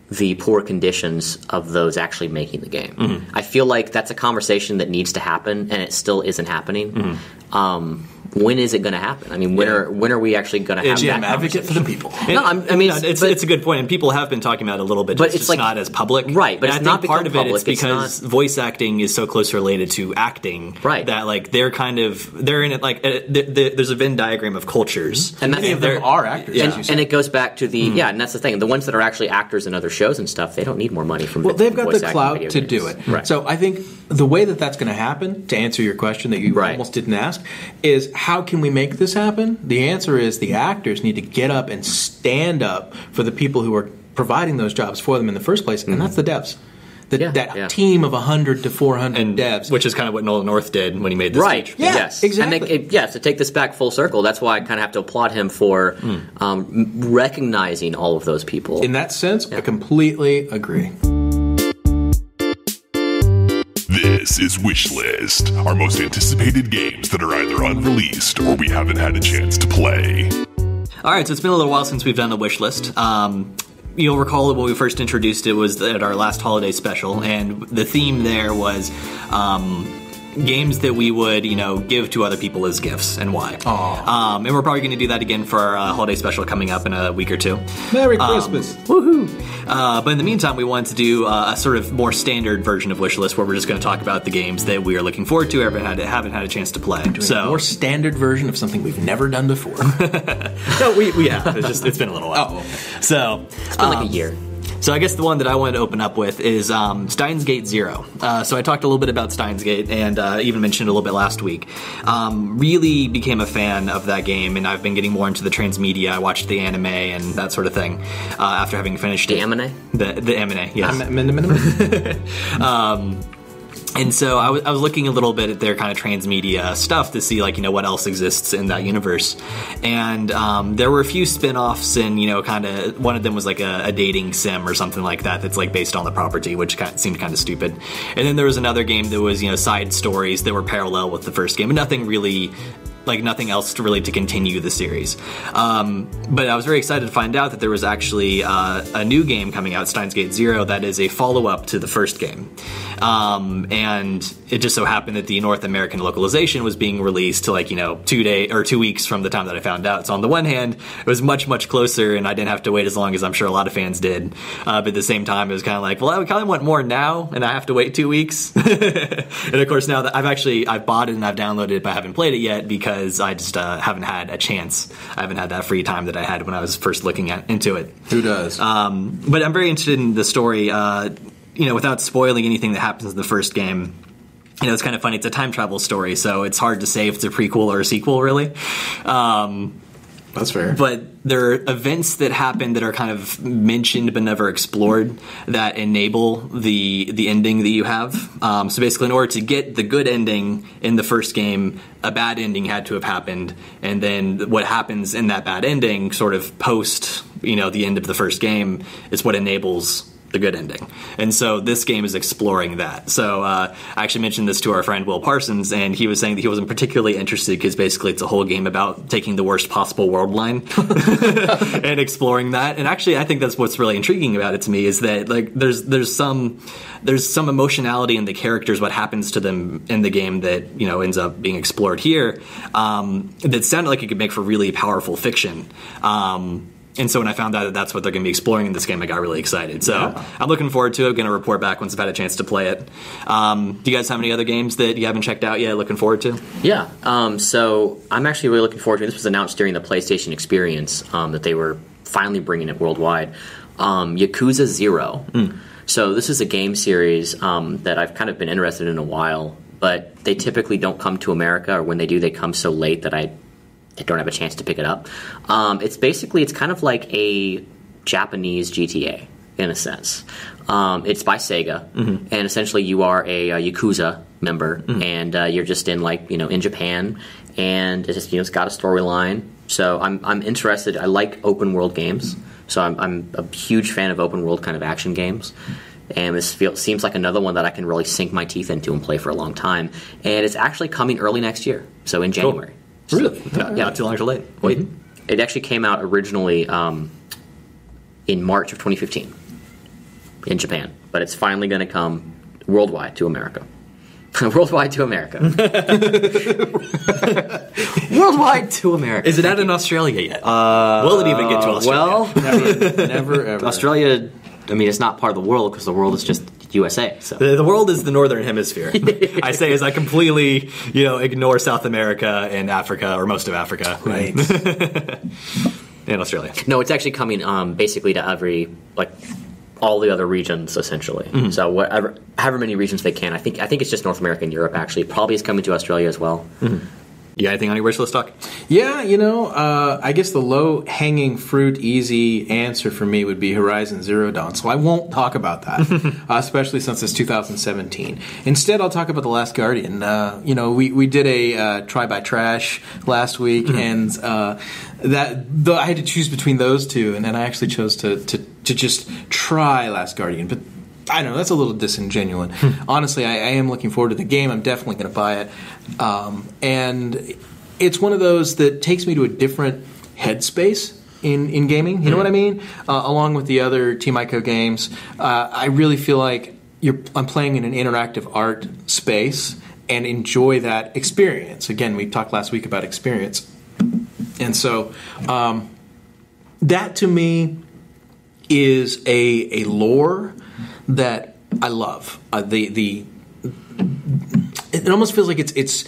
[SPEAKER 2] the poor conditions of those actually making the game?
[SPEAKER 1] Mm-hmm.
[SPEAKER 2] I feel like that's a conversation that needs to happen, and it still isn't happening. Um, when is it going to happen? I mean, when
[SPEAKER 1] Yeah.
[SPEAKER 2] are when are we actually going to have
[SPEAKER 1] Yeah,
[SPEAKER 2] that
[SPEAKER 4] Advocate for the people.
[SPEAKER 2] No, I'm- I mean,
[SPEAKER 1] No, it's,
[SPEAKER 2] but-
[SPEAKER 1] it's a good point, and people have been talking about it a little bit,
[SPEAKER 2] But it's like-
[SPEAKER 1] not as public,
[SPEAKER 2] Right, but
[SPEAKER 1] And
[SPEAKER 2] it's
[SPEAKER 1] I
[SPEAKER 2] not
[SPEAKER 1] think part of it it's because
[SPEAKER 2] not-
[SPEAKER 1] voice acting is so closely related to acting,
[SPEAKER 2] Right.
[SPEAKER 1] That like they're kind of they're in it like uh, th- th- there's a Venn diagram of cultures,
[SPEAKER 2] And
[SPEAKER 4] Many of them
[SPEAKER 1] they're-
[SPEAKER 4] actors,
[SPEAKER 1] Yeah.
[SPEAKER 4] as you
[SPEAKER 2] And,
[SPEAKER 4] said.
[SPEAKER 2] and it goes back to the yeah, and that's the thing. The ones that are actually actors in other shows and stuff, they don't need more money from.
[SPEAKER 4] Well, they've got the clout to
[SPEAKER 2] games.
[SPEAKER 4] do it.
[SPEAKER 2] Right.
[SPEAKER 4] So I think the way that that's going to happen, to answer your question that you
[SPEAKER 2] Right.
[SPEAKER 4] almost didn't ask, is how can we make this happen? The answer is the actors need to get up and stand up for the people who are providing those jobs for them in the first place, and that's the devs. The,
[SPEAKER 2] Mm-hmm. Yeah,
[SPEAKER 4] that
[SPEAKER 2] yeah.
[SPEAKER 4] team of 100 to 400
[SPEAKER 1] and
[SPEAKER 4] devs.
[SPEAKER 1] which is kind of what Nolan North did when he made this
[SPEAKER 2] Right.
[SPEAKER 4] Yeah,
[SPEAKER 2] yes.
[SPEAKER 4] exactly.
[SPEAKER 2] And they, it, yes, to take this back full circle, that's why I kind of have to applaud him for um, recognizing all of those people.
[SPEAKER 4] in that sense, I completely agree.
[SPEAKER 3] This is Wishlist, our most anticipated games that are either unreleased or we haven't had a chance to play.
[SPEAKER 1] All right, so it's been a little while since we've done the wish list. Um, you'll recall that when we first introduced it was at our last holiday special, and the theme there was um, games that we would, you know, give to other people as gifts and why. Um, and we're probably going to do that again for our uh, holiday special coming up in a week or two.
[SPEAKER 4] Merry
[SPEAKER 1] Um,
[SPEAKER 4] Christmas.
[SPEAKER 1] Woohoo! Uh, but in the meantime, we wanted to do uh, a sort of more standard version of wish list where we're just going to talk about the games that we are looking forward to, haven't had haven't had a chance to play.
[SPEAKER 4] a
[SPEAKER 1] So
[SPEAKER 4] more standard version of something we've never done before.
[SPEAKER 1] no, we, we have. It's just it's been a little while.
[SPEAKER 4] Oh, okay.
[SPEAKER 1] So
[SPEAKER 2] it's been like
[SPEAKER 1] um,
[SPEAKER 2] a year.
[SPEAKER 1] So I guess the one that I wanted to open up with is um, Steins Gate Zero. Uh, so I talked a little bit about Steins Gate and uh, even mentioned it a little bit last week. Um, really became a fan of that game, and I've been getting more into the transmedia. I watched the anime and that sort of thing uh, after having finished
[SPEAKER 2] The
[SPEAKER 1] it.
[SPEAKER 2] anime?
[SPEAKER 1] The the anime, yes.
[SPEAKER 4] I'm-
[SPEAKER 1] And so I was- I was looking a little bit at their kind of transmedia stuff to see, like, you know, what else exists in that universe. And um, there were a few spin offs, and, you know, kind of one of them was like a, a dating sim or something like that that's like based on the property, which kind of seemed kind of stupid. And then there was another game that was, you know, side stories that were parallel with the first game, but nothing really like nothing else to really to continue the series. Um, but I was very excited to find out that there was actually uh, a new game coming out, Steins Gate Zero, that is a follow up to the first game. Um, and it just so happened that the North American localization was being released to like you know two day or two weeks from the time that I found out. So on the one hand, it was much much closer, and I didn't have to wait as long as I'm sure a lot of fans did. Uh, but at the same time, it was kind of like, well, I kind of want more now, and I have to wait two weeks. and of course, now that I've actually I've bought it and I've downloaded it, but I haven't played it yet because I just uh, haven't had a chance. I haven't had that free time that I had when I was first looking at into it.
[SPEAKER 4] Who does?
[SPEAKER 1] Um, but I'm very interested in the story. Uh, you know, without spoiling anything that happens in the first game. You know, it's kind of funny. It's a time travel story, so it's hard to say if it's a prequel or a sequel, really. Um,
[SPEAKER 4] That's fair.
[SPEAKER 1] but there are events that happen that are kind of mentioned but never explored that enable the the ending that you have. Um, so basically, in order to get the good ending in the first game, a bad ending had to have happened, and then what happens in that bad ending, sort of post you know the end of the first game, is what enables the good ending. And so this game is exploring that. So uh, I actually mentioned this to our friend Will Parsons, and he was saying that he wasn't particularly interested because basically it's a whole game about taking the worst possible world line and exploring that. And actually, I think that's what's really intriguing about it to me is that like there's there's some there's some emotionality in the characters, what happens to them in the game that you know ends up being explored here. Um, that sounded like it could make for really powerful fiction. Um, and so when I found out that that's what they're going to be exploring in this game, I got really excited. So I'm looking forward to it. I'm going to report back once I've had a chance to play it. Um, do you guys have any other games that you haven't checked out yet? Looking forward to?
[SPEAKER 2] Yeah. Um, so I'm actually really looking forward to it. This was announced during the PlayStation Experience um, that they were finally bringing it worldwide. Um, Yakuza Zero. So this is a game series um, that I've kind of been interested in a while, but they typically don't come to America, or when they do, they come so late that I I don't have a chance to pick it up. Um, it's basically it's kind of like a Japanese GTA in a sense. Um, it's by Sega, and essentially you are a, uh yakuza member, and uh, you're just in like you know in Japan, and it's just you know it's got a storyline. So I'm I'm interested. I like open world games, so I'm I'm a huge fan of open world kind of action games. And this feel, seems like another one that I can really sink my teeth into and play for a long time. And it's actually coming early next year, so in January.
[SPEAKER 1] Really?
[SPEAKER 2] Yeah, yeah.
[SPEAKER 1] Not too long too late.
[SPEAKER 2] Wait, it actually came out originally um, in March of 2015 in Japan, but it's finally going to come worldwide to America. Worldwide to America. Worldwide to America.
[SPEAKER 1] Is it out in Australia yet? Will it even get to Australia?
[SPEAKER 2] well,
[SPEAKER 4] Never, never ever.
[SPEAKER 2] Australia. I mean, it's not part of the world because the world is just USA. So
[SPEAKER 1] The, the world is the northern hemisphere. I say as I completely, you know, ignore South America and Africa or most of Africa,
[SPEAKER 4] Right.
[SPEAKER 1] and Australia.
[SPEAKER 2] no, it's actually coming um, basically to every like all the other regions essentially.
[SPEAKER 1] Mm-hmm.
[SPEAKER 2] So whatever, however many regions they can. I think I think it's just North America and Europe actually. Probably is coming to Australia as well.
[SPEAKER 1] You got anything on your wish list, Doc?
[SPEAKER 4] Yeah, you know, uh, I guess the low hanging fruit, easy answer for me would be Horizon Zero Dawn. So I won't talk about that, uh, especially since it's 2017. Instead, I'll talk about The Last Guardian. Uh, you know, we, we did a uh, try by trash last week, and uh, that though I had to choose between those two, and then I actually chose to, to, to just try Last Guardian. But I don't know. That's a little disingenuous. Honestly, I, I am looking forward to the game. I'm definitely going to buy it, um, and it's one of those that takes me to a different headspace in, in gaming. You know what I mean? Uh, along with the other Team Ico games, uh, I really feel like you're, I'm playing in an interactive art space and enjoy that experience. Again, we talked last week about experience, and so um, that to me is a a lore that I love. Uh, the the it almost feels like it's it's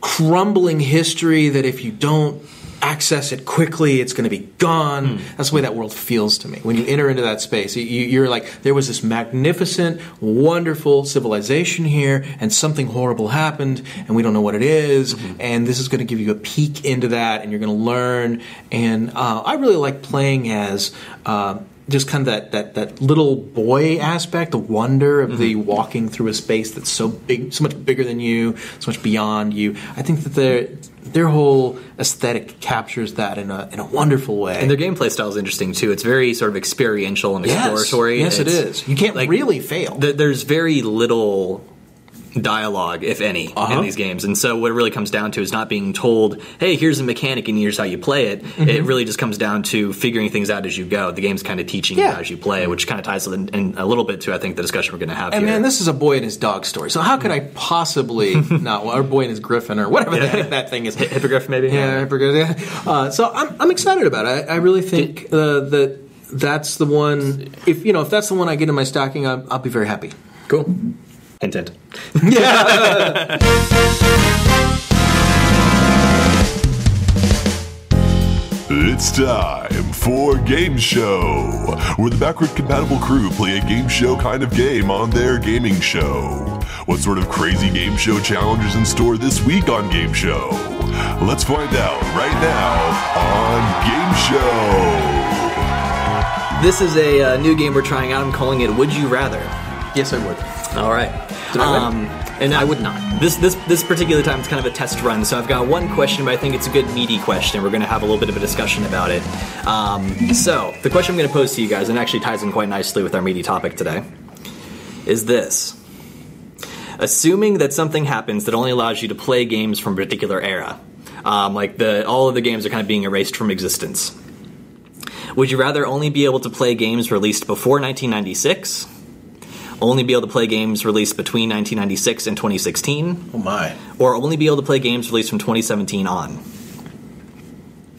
[SPEAKER 4] crumbling history that if you don't access it quickly, it's going to be gone. That's the way that world feels to me. When you enter into that space, you, you're like, there was this magnificent, wonderful civilization here, and something horrible happened, and we don't know what it is, and this is going to give you a peek into that, and you're going to learn. And uh, I really like playing as. Uh, just kind of that, that, that little boy aspect, the wonder of the mm-hmm. walking through a space that's so big, so much bigger than you, so much beyond you. I think that their their whole aesthetic captures that in a in a wonderful way.
[SPEAKER 1] And their gameplay style is interesting too. It's very sort of experiential and exploratory.
[SPEAKER 4] yes, it
[SPEAKER 1] It's-
[SPEAKER 4] is. You can't
[SPEAKER 1] like,
[SPEAKER 4] really fail.
[SPEAKER 1] th- there's very little dialogue, if any,
[SPEAKER 4] Uh-huh.
[SPEAKER 1] in these games. And so what it really comes down to is not being told, hey, here's a mechanic and here's how you play it.
[SPEAKER 4] Mm-hmm.
[SPEAKER 1] It really just comes down to figuring things out as you go. The game's kind of teaching
[SPEAKER 4] Yeah.
[SPEAKER 1] you as you play, which kind of ties in, in a little bit to, I think, the discussion we're going to have
[SPEAKER 4] and
[SPEAKER 1] here.
[SPEAKER 4] man, this is a boy and his dog story. So how could I possibly not? Or boy and his griffin, or whatever
[SPEAKER 1] Yeah.
[SPEAKER 4] that thing is.
[SPEAKER 1] Hippogriff, maybe?
[SPEAKER 4] Yeah, hippogriff, Yeah. Uh, so I'm, I'm excited about it. I, I really think uh, that that's the one. If you know, if that's the one I get in my stocking, I'll, I'll be very happy.
[SPEAKER 1] Cool. Hint, hint.
[SPEAKER 3] It's time for Game Show, where the backward compatible crew play a game show kind of game on their gaming show. What sort of crazy game show challenges in store this week on Game Show? Let's find out right now on Game Show.
[SPEAKER 1] This is a uh, new game we're trying out. I'm calling it Would You Rather.
[SPEAKER 4] Yes, I would.
[SPEAKER 1] All right. Um, and I would not. This this this particular time it's kind of a test run, so I've got one question, but I think it's a good meaty question. We're going to have a little bit of a discussion about it. Um, so the question I'm going to pose to you guys, and actually ties in quite nicely with our meaty topic today, is this: Assuming that something happens that only allows you to play games from a particular era, um, like the all of the games are kind of being erased from existence. Would you rather only be able to play games released before 1996? Only be able to play games released between 1996 and 2016,
[SPEAKER 4] Oh my.
[SPEAKER 1] or only be able to play games released from 2017 on?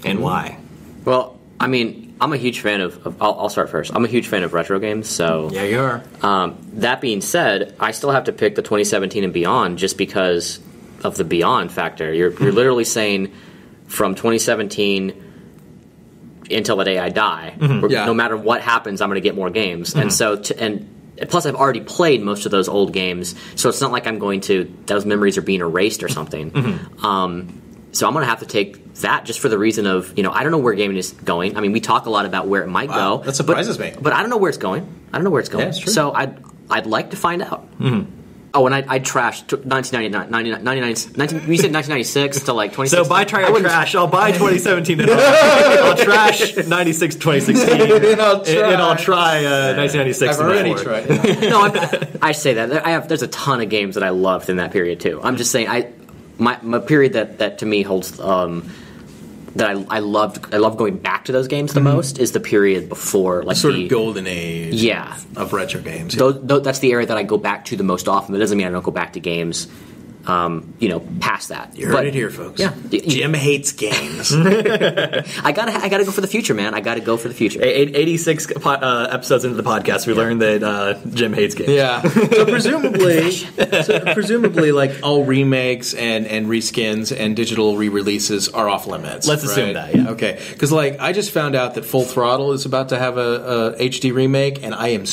[SPEAKER 1] And why?
[SPEAKER 2] Well, I mean, I'm a huge fan of. of I'll, I'll start first. I'm a huge fan of retro games. So
[SPEAKER 4] Yeah, you are.
[SPEAKER 2] Um, that being said, I still have to pick the 2017 and beyond just because of the beyond factor. You're, you're hmm. literally saying from 2017 until the day I die, mm-hmm. we're-
[SPEAKER 4] Yeah.
[SPEAKER 2] no matter what happens, I'm going to get more games. And mm-hmm. so, to, and plus, I've already played most of those old games, so it's not like I'm going to those memories are being erased or something. Um, so I'm going to have to take that just for the reason of you know I don't know where gaming is going. I mean, we talk a lot about where it might
[SPEAKER 4] Wow,
[SPEAKER 2] go.
[SPEAKER 4] that surprises
[SPEAKER 2] but,
[SPEAKER 4] me.
[SPEAKER 2] But I don't know where it's going. I don't know where it's going.
[SPEAKER 4] Yeah.
[SPEAKER 2] So I'd I'd like to find out. Oh, and I I trashed t- 1999, 99, 99, 19, you said 1996 to like 2016.
[SPEAKER 1] So buy try or trash. I'll buy 2017 and I'll, I'll trash 96 2016
[SPEAKER 4] And I'll try.
[SPEAKER 1] and I'll try uh, 1996.
[SPEAKER 4] I've already
[SPEAKER 1] before.
[SPEAKER 4] tried.
[SPEAKER 2] no, I, I say that. I have. There's a ton of games that I loved in that period too. I'm just saying. I my, my period that that to me holds um, that I, I loved. I love going back to those games the mm-hmm. most is the period before like
[SPEAKER 4] Sort
[SPEAKER 2] the,
[SPEAKER 4] of golden age.
[SPEAKER 2] Yeah.
[SPEAKER 4] Of retro games.
[SPEAKER 2] Tho- that's the area that I go back to the most often. That doesn't mean I don't go back to games, um, you know, past that.
[SPEAKER 4] You heard
[SPEAKER 2] But
[SPEAKER 4] it here, folks.
[SPEAKER 2] Yeah.
[SPEAKER 4] Jim hates games.
[SPEAKER 2] I gotta, I gotta go for the future, man. I gotta go for the future.
[SPEAKER 1] Eight- 86 po- uh, episodes into the podcast, we learned that uh, Jim hates games.
[SPEAKER 4] Yeah. So presumably, so presumably, like all remakes and and reskins and digital re-releases are off limits.
[SPEAKER 1] Let's assume that, yeah.
[SPEAKER 4] Okay. Because like I just found out that Full Throttle is about to have a, a HD remake, and I am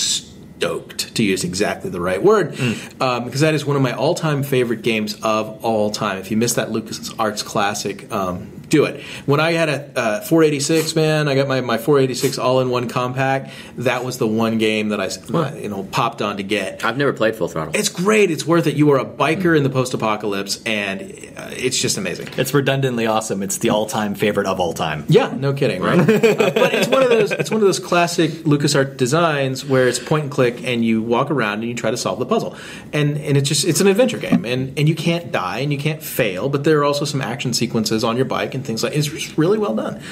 [SPEAKER 4] stoked to use exactly the right word
[SPEAKER 1] Mm.
[SPEAKER 4] um, because that is one of my all-time favorite games of all time. If you missed that LucasArts classic. Um, do it. When I had a uh, 486, man, I got my, my 486 all-in-one Compaq. That was the one game that I, you know, popped on to get.
[SPEAKER 2] I've never played Full Throttle.
[SPEAKER 4] It's great. It's worth it. You are a biker in the post-apocalypse, and uh, it's just amazing.
[SPEAKER 1] It's redundantly awesome. It's the all-time favorite of all time.
[SPEAKER 4] Yeah, no kidding, right? uh, but it's one of those. It's one of those classic LucasArts designs where it's point and click, and you walk around and you try to solve the puzzle, and and it's just it's an adventure game, and and you can't die and you can't fail, but there are also some action sequences on your bike and things like. It's just really well done.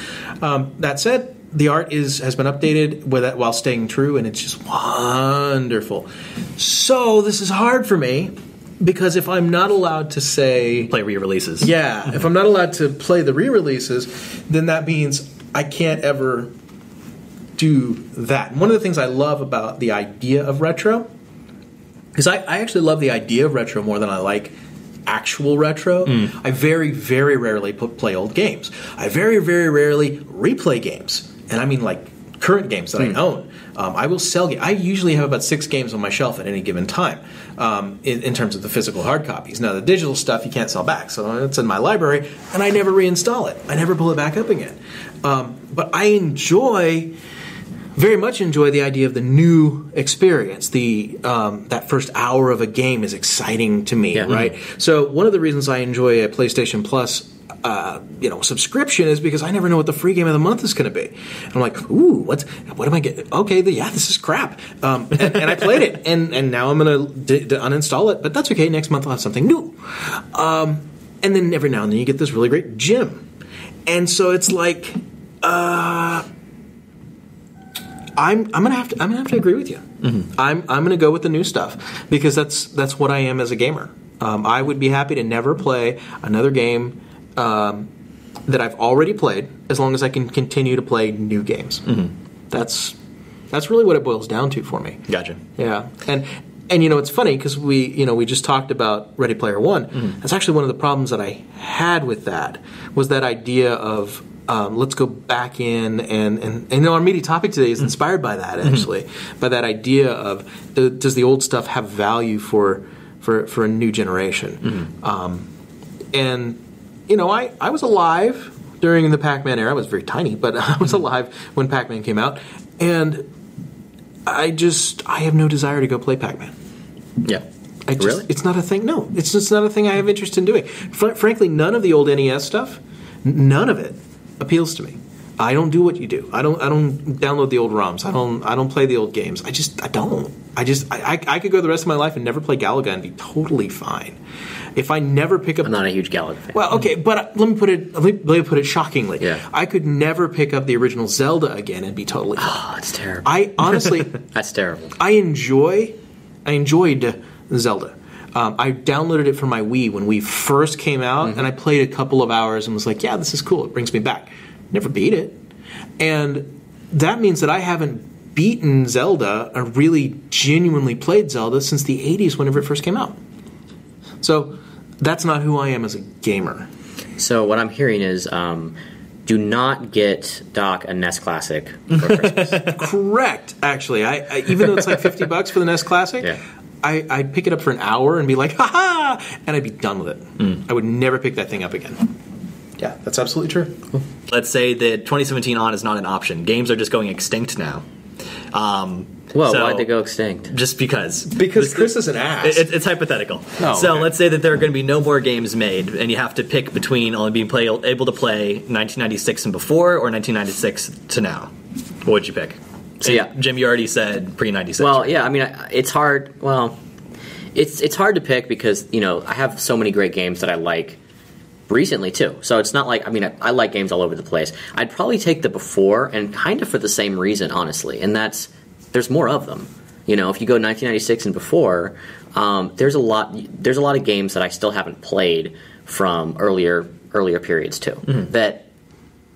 [SPEAKER 4] Um, that said. The art is has been updated with it while staying true, and it's just wonderful. So this is hard for me because if I'm not allowed to say
[SPEAKER 1] Play re-releases.
[SPEAKER 4] yeah, if I'm not allowed to play the re-releases, then that means I can't ever do that. And one of the things I love about the idea of retro is I, I actually love the idea of retro more than I like actual retro. I very, very rarely put, play old games. I very, very rarely replay games, and I mean like current games that I own. Um, I will sell. I usually have about six games on my shelf at any given time, um, in, in terms of the physical hard copies. Now the digital stuff you can't sell back, so it's in my library, and I never reinstall it. I never pull it back up again. Um, but I enjoy very much enjoy the idea of the new experience. The um, that first hour of a game is exciting to me,
[SPEAKER 2] Yeah.
[SPEAKER 4] right? So one of the reasons I enjoy a PlayStation Plus. Uh, you know, subscription is because I never know what the free game of the month is going to be. I'm like, ooh, what's what am I getting? Okay, the, yeah, this is crap. Um, and, and I played it, and and now I'm going to d- d- uninstall it. But that's okay. Next month I'll have something new. Um, and then every now and then you get this really great gym, and so it's like, uh, I'm I'm gonna have to I'm gonna have to agree with you. I'm I'm gonna go with the new stuff because that's that's what I am as a gamer. Um, I would be happy to never play another game um, that I've already played as long as I can continue to play new games. That's that's really what it boils down to for me.
[SPEAKER 1] Gotcha.
[SPEAKER 4] Yeah, and and you know it's funny because we you know we just talked about Ready Player One. That's actually one of the problems that I had with that was that idea of um, let's go back in and, and and you know our media topic today is inspired by that actually by that idea of does the old stuff have value for for for a new generation um, and you know I I was alive during the Pac-Man era I was very tiny but I was alive when Pac-Man came out and I just I have no desire to go play Pac-Man.
[SPEAKER 1] Yeah.
[SPEAKER 4] I just,
[SPEAKER 2] Really?
[SPEAKER 4] It's not a thing. No, it's just not a thing I have interest in doing. Fr- frankly, none of the old NES stuff, none of it appeals to me. I don't do what you do. I don't. I don't download the old ROMs. I don't. I don't play the old games. I just. I don't. I just. I, I, I could go the rest of my life and never play Galaga and be totally fine. If I never pick up
[SPEAKER 2] I'm not a huge Galaga fan.
[SPEAKER 4] well, okay, but uh, let me put it. Let me, let me put it shockingly.
[SPEAKER 2] Yeah.
[SPEAKER 4] I could never pick up the original Zelda again and be totally fine.
[SPEAKER 2] oh, it's terrible.
[SPEAKER 4] I honestly,
[SPEAKER 2] That's terrible.
[SPEAKER 4] I enjoy, I enjoyed Zelda. Um, I downloaded it for my Wii when we first came out, and I played a couple of hours and was like, "Yeah, this is cool. It brings me back." Never beat it, and that means that I haven't beaten Zelda or really genuinely played Zelda since the '80s, whenever it first came out. So that's not who I am as a gamer.
[SPEAKER 2] So what I'm hearing is, um, do not get Doc a NES Classic for Christmas.
[SPEAKER 4] Correct. Actually, I, I even though it's like fifty bucks for the NES Classic,
[SPEAKER 2] Yeah.
[SPEAKER 4] I, I'd pick it up for an hour and be like, "Ha ha!" and I'd be done with it. I would never pick that thing up again. Yeah, that's absolutely true.
[SPEAKER 1] Let's say that 2017 on is not an option. Games are just going extinct now. Um,
[SPEAKER 2] well,
[SPEAKER 1] so-
[SPEAKER 2] why'd they go extinct?
[SPEAKER 1] Just because.
[SPEAKER 4] Because
[SPEAKER 1] This-
[SPEAKER 4] Chris is an ass.
[SPEAKER 1] It, it's hypothetical.
[SPEAKER 4] Oh,
[SPEAKER 1] so
[SPEAKER 4] okay.
[SPEAKER 1] let's say that there are going to be no more games made, and you have to pick between only being play, able to play 1996 and before, or 1996 to now. What would you pick?
[SPEAKER 2] So, yeah.
[SPEAKER 1] Jim, you already said pre 96.
[SPEAKER 2] Well, yeah, I mean, it's hard. Well, it's it's hard to pick because you know I have so many great games that I like recently too. So it's not like I mean I, I like games all over the place. I'd probably take the before and kind of for the same reason, honestly, and that's there's more of them. You know, if you go 1996 and before, um, there's a lot. There's a lot of games that I still haven't played from earlier earlier periods too. That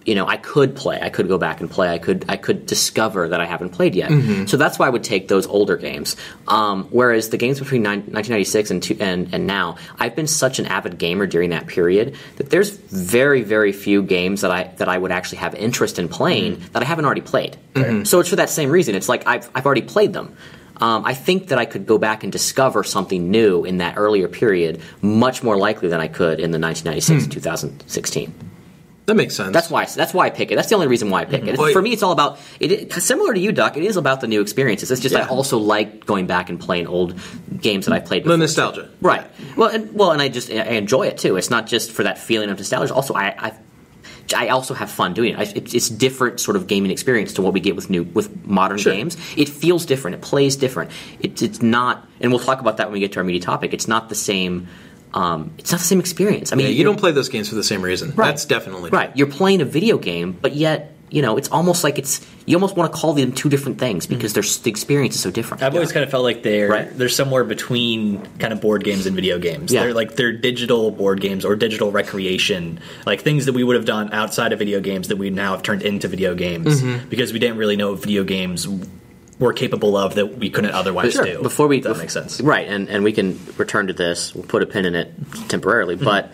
[SPEAKER 2] you know I could play. I could go back and play. I could I could discover that I haven't played yet. So that's why I would take those older games. Um, whereas the games between nine, 1996 and, two, and and now, I've been such an avid gamer during that period that there's very very few games that I that I would actually have interest in playing that I haven't already played. So it's for that same reason. It's like I've I've already played them. Um, I think that I could go back and discover something new in that earlier period much more likely than I could in the 1996 to 2016.
[SPEAKER 4] That makes sense.
[SPEAKER 2] That's why. That's why I pick it. That's the only reason why I pick mm-hmm. it.
[SPEAKER 4] Well,
[SPEAKER 2] For me, it's all about it. Similar to you, Doc. It is about the new experiences. It's just I also like going back and playing old games that I've played.
[SPEAKER 4] the nostalgia.
[SPEAKER 2] Right. Well, and, well, and I just I enjoy it too. It's not just for that feeling of nostalgia. Also, I. I I also have fun doing it. I, it's, it's different sort of gaming experience to what we get with new with modern
[SPEAKER 4] Sure.
[SPEAKER 2] games. It feels different. It plays different. It, it's not, and we'll talk about that when we get to our meaty topic. It's not the same. Um, it's not the same experience. I mean,
[SPEAKER 4] Yeah, you don't play those games for the same reason.
[SPEAKER 2] Right.
[SPEAKER 4] That's definitely
[SPEAKER 2] Right. You're playing a video game, but yet, you know, it's almost like it's you almost want to call them two different things because there's the experience is so different.
[SPEAKER 1] I've always kind of felt like they're
[SPEAKER 2] Right.
[SPEAKER 1] they're somewhere between kind of board games and video games.
[SPEAKER 2] Yeah.
[SPEAKER 1] They're like they're digital board games or digital recreation, like things that we would have done outside of video games that we now have turned into video games
[SPEAKER 2] Mm-hmm.
[SPEAKER 1] because we didn't really know video games were capable of that we couldn't otherwise
[SPEAKER 2] Sure.
[SPEAKER 1] do.
[SPEAKER 2] Before we
[SPEAKER 1] that makes sense.
[SPEAKER 2] right? And and we can return to this. We'll put a pin in it temporarily,
[SPEAKER 1] Mm-hmm.
[SPEAKER 2] but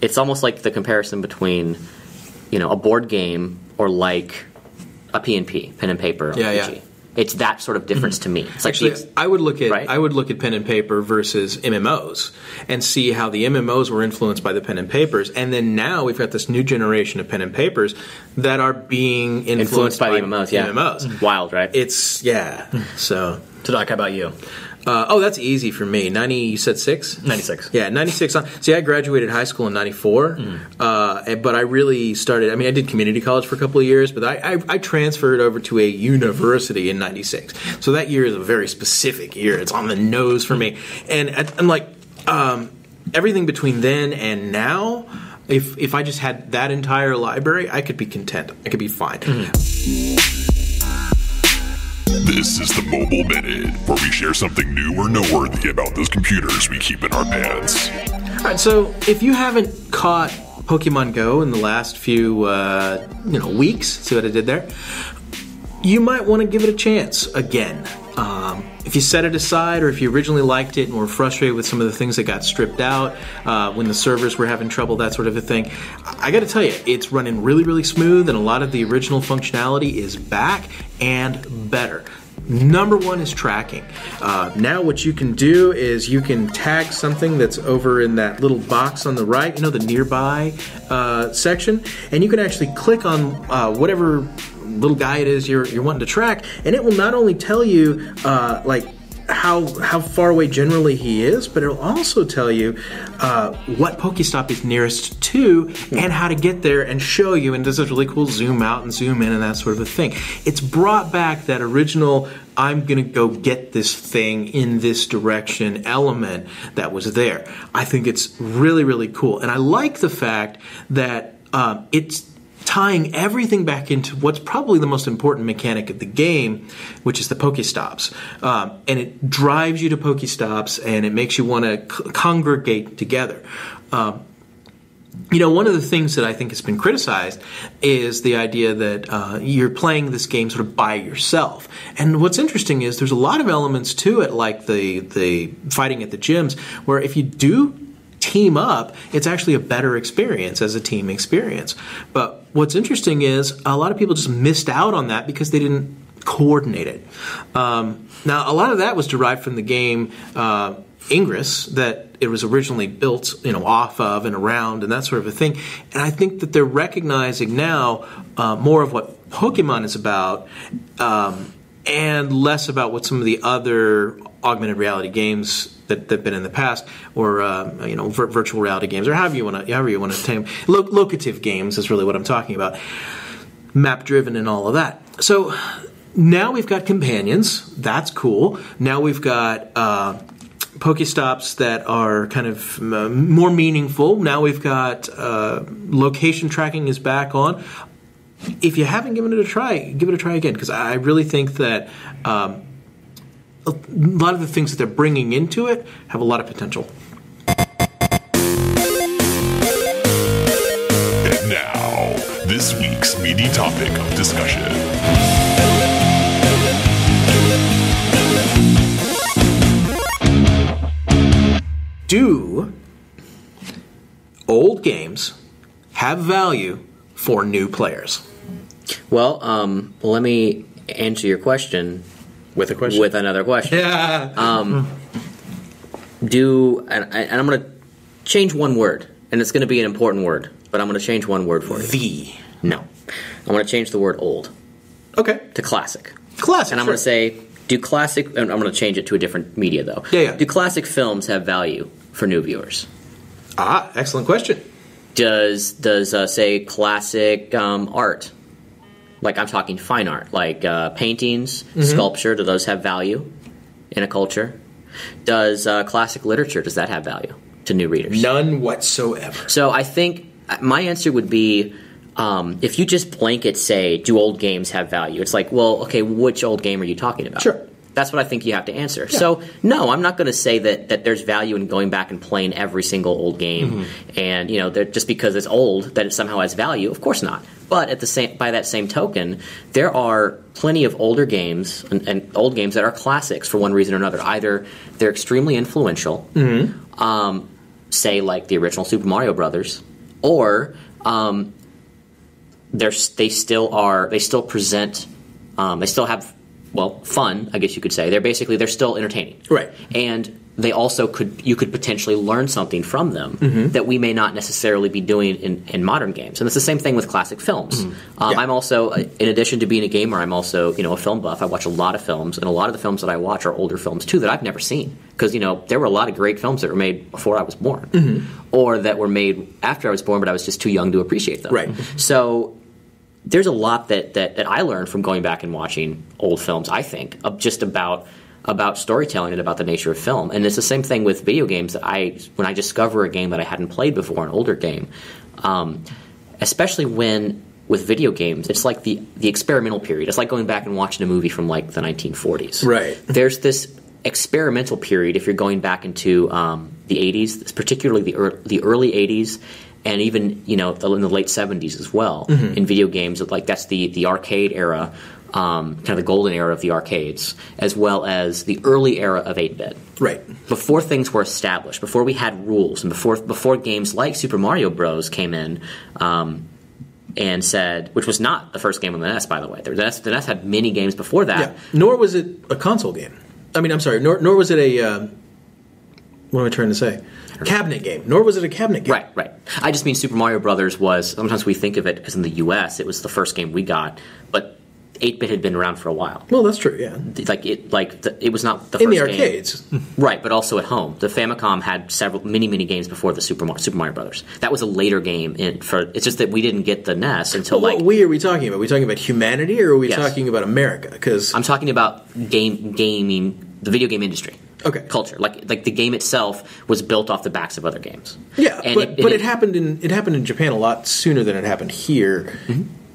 [SPEAKER 2] it's almost like the comparison between you know a board game or like a P and P, pen and paper.
[SPEAKER 4] Yeah,
[SPEAKER 2] RPG.
[SPEAKER 4] yeah.
[SPEAKER 2] It's that sort of difference mm-hmm. to me. It's like
[SPEAKER 4] Actually,
[SPEAKER 2] the-
[SPEAKER 4] I would look at
[SPEAKER 2] Right.
[SPEAKER 4] I would look at pen and paper versus MMOs and see how the MMOs were influenced by the pen and papers, and then now we've got this new generation of pen and papers that are being influenced,
[SPEAKER 2] influenced by the MMOs. Yeah,
[SPEAKER 4] MMOs.
[SPEAKER 2] wild, right?
[SPEAKER 4] It's yeah. Hmm. So,
[SPEAKER 1] So, Doc, how about you?
[SPEAKER 4] Uh, oh, that's easy for me. Ninety, you said six.
[SPEAKER 1] 96.
[SPEAKER 4] Yeah, 96 on. See, I graduated high school in 94, uh, but I really started, I mean, I did community college for a couple of years, but I, I, I transferred over to a university in 96. So that year is a very specific year. It's on the nose for me. And I'm like, um, everything between then and now, if, if I just had that entire library, I could be content. I could be fine.
[SPEAKER 3] This is the Mobile Minute, where we share something new or noteworthy about those computers we keep in our pants.
[SPEAKER 4] All right, so if you haven't caught Pokemon Go in the last few uh, you know weeks, see what I did there? You might want to give it a chance again. Um, if you set it aside, or if you originally liked it and were frustrated with some of the things that got stripped out uh, when the servers were having trouble, that sort of a thing, I got to tell you, it's running really, really smooth, and a lot of the original functionality is back and better. Number one is tracking. Uh, now, what you can do is you can tag something that's over in that little box on the right, you know, the nearby uh, section, and you can actually click on uh, whatever little guy it is you're, you're wanting to track, and it will not only tell you, uh, like, how how far away generally he is, but it'll also tell you uh, what Pokestop is nearest to and how to get there and show you. And does this really cool zoom out and zoom in and that sort of a thing. It's brought back that original I'm gonna go get this thing in this direction element that was there. I think it's really really cool, and I like the fact that um, it's tying everything back into what's probably the most important mechanic of the game, which is the Pokestops. Um, and it drives you to Pokestops and it makes you want to c- congregate together. Um, you know, one of the things that I think has been criticized is the idea that uh, you're playing this game sort of by yourself. And what's interesting is there's a lot of elements to it, like the the fighting at the gyms, where if you do team up, it's actually a better experience as a team experience. But what's interesting is a lot of people just missed out on that because they didn't coordinate it. Um, now, a lot of that was derived from the game uh, Ingress that it was originally built, you know, off of and around and that sort of a thing. And I think that they're recognizing now uh, more of what Pokemon is about. Um, and less about what some of the other augmented reality games that have been in the past, or uh, you know, vir- virtual reality games, or however you want to, however you want to name Lo- locative games is really what I'm talking about, map driven and all of that. So now we've got companions. That's cool. Now we've got. Uh, Pokestops that are kind of more meaningful. Now we've got uh, location tracking is back on. If you haven't given it a try, give it a try again because I really think that um, a lot of the things that they're bringing into it have a lot of potential.
[SPEAKER 3] And now, this week's meaty topic of discussion.
[SPEAKER 4] Do old games have value for new players?
[SPEAKER 2] Well, um, let me answer your question
[SPEAKER 4] With a question.
[SPEAKER 2] with another question.
[SPEAKER 4] yeah.
[SPEAKER 2] Um, Do and, and I'm going to change one word, and it's going to be an important word, but I'm going to change one word for you.
[SPEAKER 4] the.
[SPEAKER 2] No, I'm going to change the word old
[SPEAKER 4] Okay.
[SPEAKER 2] to classic.
[SPEAKER 4] Classic.
[SPEAKER 2] And I'm
[SPEAKER 4] sure.
[SPEAKER 2] going to say, do classic, and I'm going to change it to a different media though.
[SPEAKER 4] Yeah, yeah.
[SPEAKER 2] Do classic films have value for new viewers?
[SPEAKER 4] Ah, excellent question.
[SPEAKER 2] Does does uh, say classic um, art? Like I'm talking fine art, like uh, paintings,
[SPEAKER 4] Mm-hmm.
[SPEAKER 2] sculpture. Do those have value in a culture? Does uh, classic literature does that have value to new readers?
[SPEAKER 4] None whatsoever.
[SPEAKER 2] So I think uh, my answer would be um, if you just blanket say, do old games have value? It's like, well, okay, which old game are you talking about?
[SPEAKER 4] Sure.
[SPEAKER 2] That's what I think you have to answer. So no, I'm not going to say that, that there's value in going back and playing every single old game,
[SPEAKER 4] Mm-hmm.
[SPEAKER 2] and you know, just because it's old that it somehow has value. Of course not. But at the same by that same token, there are plenty of older games and, and old games that are classics for one reason or another. Either they're extremely influential, um, say like the original Super Mario Brothers, or um, they're they still are they still present um, they still have well fun I guess you could say they're basically they're still entertaining
[SPEAKER 4] Right.
[SPEAKER 2] and they also could you could potentially learn something from them
[SPEAKER 4] Mm-hmm.
[SPEAKER 2] that we may not necessarily be doing in, in modern games and it's the same thing with classic films um,
[SPEAKER 4] Mm-hmm. Yeah.
[SPEAKER 2] I'm also uh, in addition to being a gamer I'm also you know a film buff I watch a lot of films and a lot of the films that I watch are older films too that I've never seen because you know there were a lot of great films that were made before I was born
[SPEAKER 4] Mm-hmm.
[SPEAKER 2] or that were made after I was born but I was just too young to appreciate them
[SPEAKER 4] Right.
[SPEAKER 2] so there's a lot that, that, that I learned from going back and watching old films, I think, of just about about storytelling and about the nature of film. And it's the same thing with video games. I when I discover a game that I hadn't played before, an older game, um, especially when with video games, it's like the the experimental period. It's like going back and watching a movie from like the 1940s.
[SPEAKER 4] Right.
[SPEAKER 2] There's this experimental period if you're going back into um, the 80s, particularly the ear the early 80s, and even you know in the late 70s as well in video games. Like that's the the arcade era, um, kind of the golden era of the arcades, as well as the early era of 8-bit
[SPEAKER 4] Right.
[SPEAKER 2] before things were established, before we had rules, and before before games like Super Mario Bros. came in. Um, and said, which was not the first game on the NES, by the way. The NES, the NES had many games before that.
[SPEAKER 4] Yeah. Nor was it a console game. I mean, I'm sorry. Nor, nor was it a. Um, what am I trying to say? Cabinet game. Nor was it a cabinet game.
[SPEAKER 2] Right, right. I just mean Super Mario Brothers was sometimes we think of it because in the U.S. it was the first game we got, but 8-bit had been around for a while.
[SPEAKER 4] Well, that's true. Yeah.
[SPEAKER 2] Like it, like the, it was not the
[SPEAKER 4] In
[SPEAKER 2] first
[SPEAKER 4] the
[SPEAKER 2] game-
[SPEAKER 4] arcades.
[SPEAKER 2] right? But also at home. The Famicom had several, many, many games before the Super Mario, Super Mario Brothers. That was a later game. In, for it's just that we didn't get the NES until like
[SPEAKER 4] what we are we talking about? Are we talking about humanity, or are we
[SPEAKER 2] Yes.
[SPEAKER 4] talking about America? Because
[SPEAKER 2] I'm talking about game gaming, the video game industry.
[SPEAKER 4] Okay.
[SPEAKER 2] Culture, like like the game itself was built off the backs of other games.
[SPEAKER 4] yeah,
[SPEAKER 2] And
[SPEAKER 4] but
[SPEAKER 2] it-
[SPEAKER 4] but
[SPEAKER 2] and
[SPEAKER 4] it, happened in it happened in Japan a lot sooner than it happened here,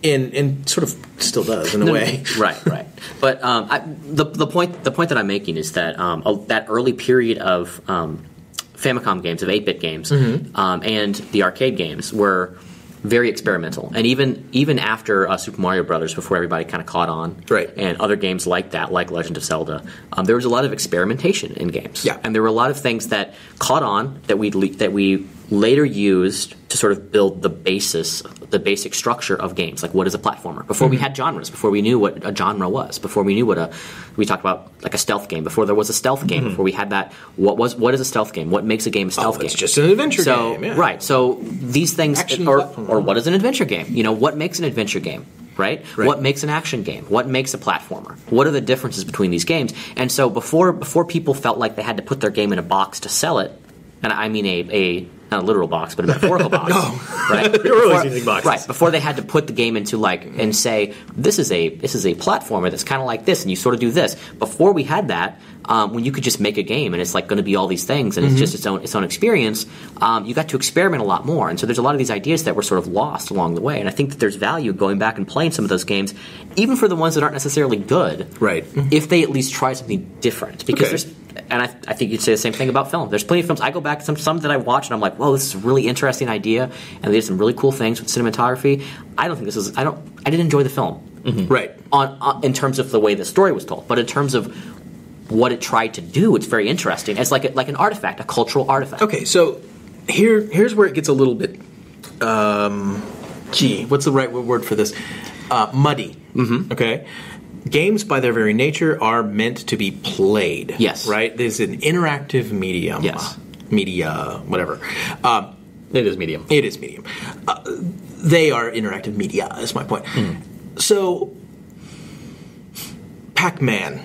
[SPEAKER 4] and and sort of still does in a
[SPEAKER 2] No,
[SPEAKER 4] way.
[SPEAKER 2] right, right. But um, I, the the point the point that I'm making is that um, a- that early period of um, Famicom games, of 8-bit games,
[SPEAKER 4] Mm-hmm.
[SPEAKER 2] um, and the arcade games were very experimental. And even even after uh, Super Mario Brothers, before everybody kind of caught on,
[SPEAKER 4] Right.
[SPEAKER 2] and other games like that, like Legend of Zelda, um, there was a lot of experimentation in games.
[SPEAKER 4] Yeah.
[SPEAKER 2] and there were a lot of things that caught on that we le- that we later used to sort of build the basis, the basic structure of games. Like what is a platformer? Before
[SPEAKER 4] Mm-hmm.
[SPEAKER 2] we had genres, before we knew what a genre was, before we knew what a we talked about like a stealth game. Before there was a stealth game, before we had that, what was what is a stealth game? What makes a game a stealth
[SPEAKER 4] Oh,
[SPEAKER 2] game?
[SPEAKER 4] it's just an adventure
[SPEAKER 2] so,
[SPEAKER 4] game, yeah.
[SPEAKER 2] Right. So these things,
[SPEAKER 4] Action
[SPEAKER 2] or, or what is an adventure game? You know, what makes an adventure game? Right?
[SPEAKER 4] Right.
[SPEAKER 2] What makes an action game? What makes a platformer? What are the differences between these games? And so before before people felt like they had to put their game in a box to sell it, and I mean a, a not a literal box, but a metaphorical box. right?
[SPEAKER 1] Always
[SPEAKER 2] Before-
[SPEAKER 1] using boxes.
[SPEAKER 2] Right. Before they had to put the game into like and say this is a this is a platformer that's kind of like this, and you sort of do this. Before we had that, um, when you could just make a game and it's like going to be all these things and it's just its own its own experience, um, you got to experiment a lot more. And so there's a lot of these ideas that were sort of lost along the way. And I think that there's value going back and playing some of those games, even for the ones that aren't necessarily good.
[SPEAKER 4] Right.
[SPEAKER 2] If they at least try something different, because
[SPEAKER 4] Okay.
[SPEAKER 2] there's and I, I think you'd say the same thing about film. There's plenty of films I go back to some some that I watch and I'm like, whoa, this is a really interesting idea, and they did some really cool things with cinematography. I don't think this is. I don't. I didn't enjoy the film
[SPEAKER 4] Right.
[SPEAKER 2] on, on in terms of the way the story was told, but in terms of what it tried to do, it's very interesting. It's like a, like an artifact, a cultural artifact.
[SPEAKER 4] Okay, so here here's where it gets a little bit um gee, what's the right word for this? Uh, muddy. Mm-hmm. Okay. Games, by their very nature, are meant to be played.
[SPEAKER 2] Yes.
[SPEAKER 4] Right? There's an interactive medium.
[SPEAKER 2] Yes.
[SPEAKER 4] Media, whatever. Um,
[SPEAKER 1] It is medium.
[SPEAKER 4] it is medium. Uh, they are interactive media, is my point. So, Pac Man,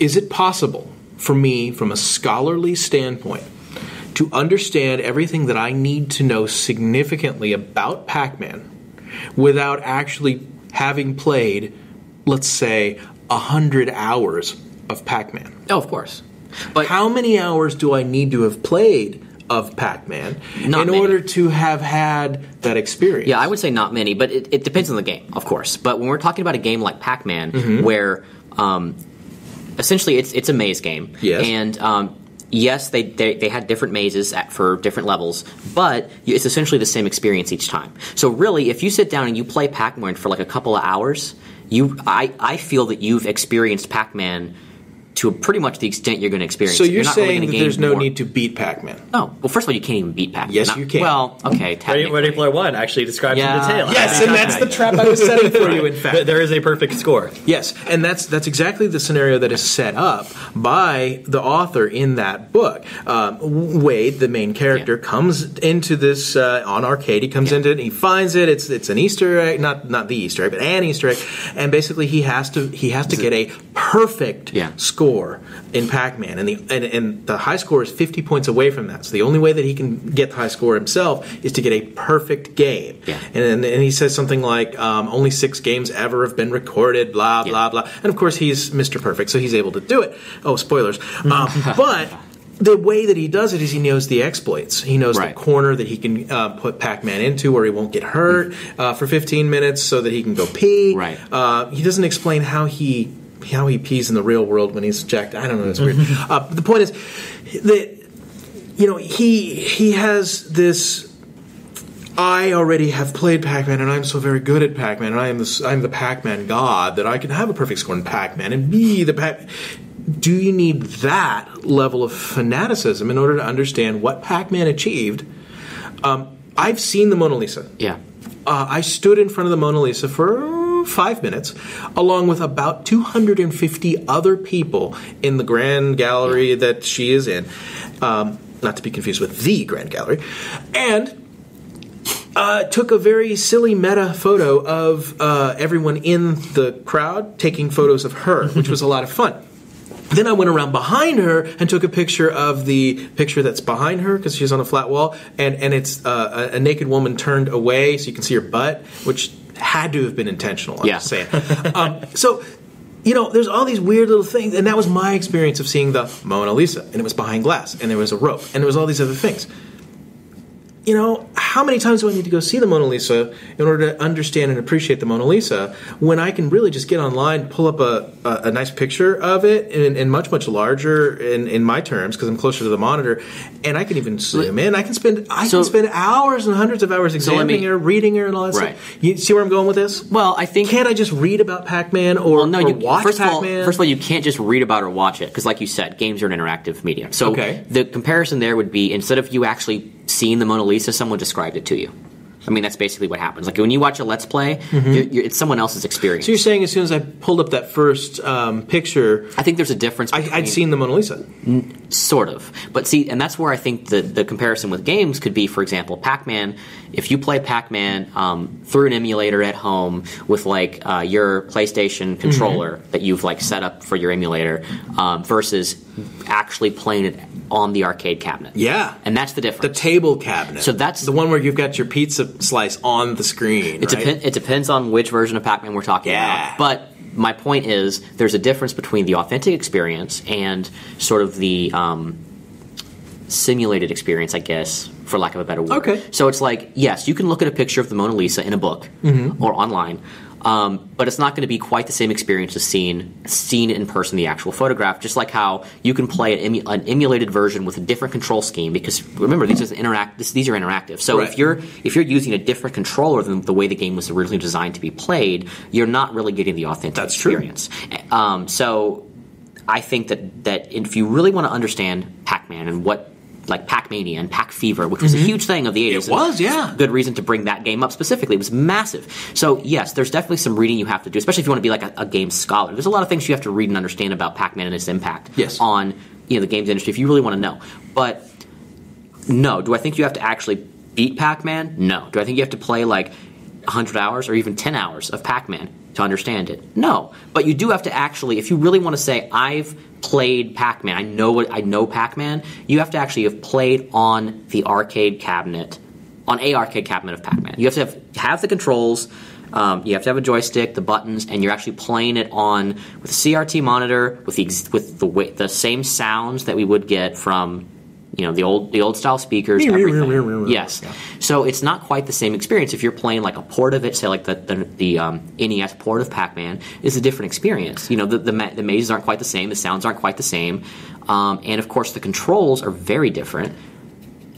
[SPEAKER 4] is it possible for me, from a scholarly standpoint, to understand everything that I need to know significantly about Pac Man without actually having played, let's say, a hundred hours of Pac Man?
[SPEAKER 2] Oh, of course. But
[SPEAKER 4] How many hours do I need to have played of Pac Man in
[SPEAKER 2] many.
[SPEAKER 4] order to have had that experience?
[SPEAKER 2] Yeah, I would say not many, but it, it depends on the game, of course. But when we're talking about a game like Pac-Man, where um, essentially it's it's a maze game,
[SPEAKER 4] Yes.
[SPEAKER 2] and um, yes, they, they they had different mazes at, for different levels, but it's essentially the same experience each time. So really, if you sit down and you play Pac-Man for like a couple of hours, you I I feel that you've experienced Pac-Man. To pretty much the extent you're going to experience.
[SPEAKER 4] So
[SPEAKER 2] it.
[SPEAKER 4] you're,
[SPEAKER 2] not really
[SPEAKER 4] saying
[SPEAKER 2] gonna
[SPEAKER 4] that there's no
[SPEAKER 2] more.
[SPEAKER 4] need to beat Pac Man?
[SPEAKER 2] No, well, first of all, you can't even beat Pac-Man.
[SPEAKER 4] Yes,
[SPEAKER 2] Not-
[SPEAKER 4] you can.
[SPEAKER 2] Well, okay,
[SPEAKER 1] Ready,
[SPEAKER 2] technically.
[SPEAKER 1] Ready Player One actually describes
[SPEAKER 2] Yeah.
[SPEAKER 1] in detail.
[SPEAKER 4] Yes, and that's the trap I was setting for you. In
[SPEAKER 1] Th-
[SPEAKER 4] fact,
[SPEAKER 1] There is a perfect score.
[SPEAKER 4] Yes, and that's that's exactly the scenario that is set up by the author in that book. Um, Wade, the main character,
[SPEAKER 2] Yeah.
[SPEAKER 4] comes into this uh, on arcade. He comes
[SPEAKER 2] Yeah.
[SPEAKER 4] into it, he finds it. It's it's an Easter egg, not not the Easter egg, but an Easter egg, and basically he has to he has to get a perfect
[SPEAKER 2] Yeah.
[SPEAKER 4] Score in Pac-Man, and the and, and the high score is 50 points away from that. So the only way that he can get the high score himself is to get a perfect game.
[SPEAKER 2] Yeah.
[SPEAKER 4] And, and he says something like, um, only six games ever have been recorded, blah,
[SPEAKER 2] Yeah.
[SPEAKER 4] blah, blah. And of course, he's Mr. Perfect, so he's able to do it. Oh, spoilers. Um, but the way that he does it is he knows the exploits. He knows
[SPEAKER 2] Right.
[SPEAKER 4] the corner that he can uh, put Pac Man into where he won't get hurt uh, for 15 minutes so that he can go pee.
[SPEAKER 2] Right.
[SPEAKER 4] Uh, he doesn't explain how he. How he pees in the real world when he's jacked. I don't know. It's weird. uh, the point is that you know he he has this I already have played Pac-Man, and I'm so very good at Pac-Man, and I am the I'm the Pac-Man god that I can have a perfect score in Pac-Man and be the Pac. Do you need that level of fanaticism in order to understand what Pac-Man achieved? Um, I've seen the Mona Lisa.
[SPEAKER 2] Yeah.
[SPEAKER 4] Uh, I stood in front of the Mona Lisa for five minutes, along with about 250 other people in the Grand Gallery that she is in. Um, not to be confused with the Grand Gallery. And uh, took a very silly meta photo of uh, everyone in the crowd taking photos of her, which was a lot of fun. Then I went around behind her and took a picture of the picture that's behind her because she's on a flat wall, and and it's uh, a, a naked woman turned away so you can see her butt, which had to have been intentional. I'm
[SPEAKER 2] Yeah.
[SPEAKER 4] just saying. um, so. You know, there's all these weird little things, and that was my experience of seeing the Mona Lisa, and it was behind glass, and there was a rope, and there was all these other things you know, how many times do I need to go see the Mona Lisa in order to understand and appreciate the Mona Lisa when I can really just get online, pull up a, a, a nice picture of it and, and much, much larger in, in my terms because I'm closer to the monitor and I can even zoom in. I can spend I
[SPEAKER 2] So-
[SPEAKER 4] can spend hours and hundreds of hours examining
[SPEAKER 2] me-
[SPEAKER 4] her, reading her, and all that
[SPEAKER 2] Right.
[SPEAKER 4] stuff. You see where I'm going with this?
[SPEAKER 2] Well, I think
[SPEAKER 4] Can't I just read about Pac-Man or,
[SPEAKER 2] Well, no,
[SPEAKER 4] or
[SPEAKER 2] you
[SPEAKER 4] watch
[SPEAKER 2] first of all,
[SPEAKER 4] Pac-Man?
[SPEAKER 2] first of all, you can't just read about or watch it because, like you said, games are an interactive medium. So
[SPEAKER 4] Okay.
[SPEAKER 2] the comparison there would be instead of you actually seeing the Mona Lisa, someone described it to you. I mean, that's basically what happens. Like when you watch a Let's Play, you're, you're, it's someone else's experience.
[SPEAKER 4] So you're saying as soon as I pulled up that first um, picture,
[SPEAKER 2] I think there's a difference.
[SPEAKER 4] I,
[SPEAKER 2] Between,
[SPEAKER 4] I'd seen the Mona Lisa.
[SPEAKER 2] Sort of. But see, and that's where I think the, the comparison with games could be, for example, Pac Man. If you play Pac Man um, through an emulator at home with like uh, your PlayStation controller that you've like set up for your emulator um, versus actually playing it on the arcade cabinet.
[SPEAKER 4] Yeah.
[SPEAKER 2] And that's the difference.
[SPEAKER 4] The table cabinet.
[SPEAKER 2] So that's-
[SPEAKER 4] the one where you've got your pizza slice on the screen.
[SPEAKER 2] It,
[SPEAKER 4] right?
[SPEAKER 2] it depends on which version of Pac Man we're talking
[SPEAKER 4] Yeah.
[SPEAKER 2] about. But my point is, there's a difference between the authentic experience and sort of the um, simulated experience, I guess, for lack of a better word.
[SPEAKER 4] Okay.
[SPEAKER 2] So it's like, yes, you can look at a picture of the Mona Lisa in a book
[SPEAKER 4] Mm-hmm.
[SPEAKER 2] or online. Um, but it's not going to be quite the same experience as seeing seen in person the actual photograph. Just like how you can play an, emu- an emulated version with a different control scheme, because remember these are interact this, these are interactive. So
[SPEAKER 4] Right.
[SPEAKER 2] if you're if you're using a different controller than the way the game was originally designed to be played, you're not really getting the authentic
[SPEAKER 4] That's true.
[SPEAKER 2] experience. Um, so I think that that if you really want to understand Pac-Man and what like Pac-Mania and Pac-Fever, which was a huge thing of the 80s.
[SPEAKER 4] Mm-hmm. It was, yeah.
[SPEAKER 2] Good reason to bring that game up specifically. It was massive. So, yes, there's definitely some reading you have to do, especially if you want to be like a, a game scholar. There's a lot of things you have to read and understand about Pac-Man and its impact
[SPEAKER 4] Yes.
[SPEAKER 2] on you know the games industry if you really want to know. But no, do I think you have to actually beat Pac-Man? No. Do I think you have to play like 100 hours or even 10 hours of Pac-Man to understand it? No. But you do have to actually if you really want to say I've played Pac-Man, I know what I know Pac-Man, you have to actually have played on the arcade cabinet on a arcade cabinet of Pac-Man. You have to have, have the controls um, you have to have a joystick, the buttons, and you're actually playing it on with a CRT monitor with the with the the same sounds that we would get from you know the old the old style speakers. everything. Yes, so it's not quite the same experience if you're playing like a port of it. Say like the the, the um, NES port of Pac-Man is a different experience. You know the the, ma- the mazes aren't quite the same, the sounds aren't quite the same, um, and of course the controls are very different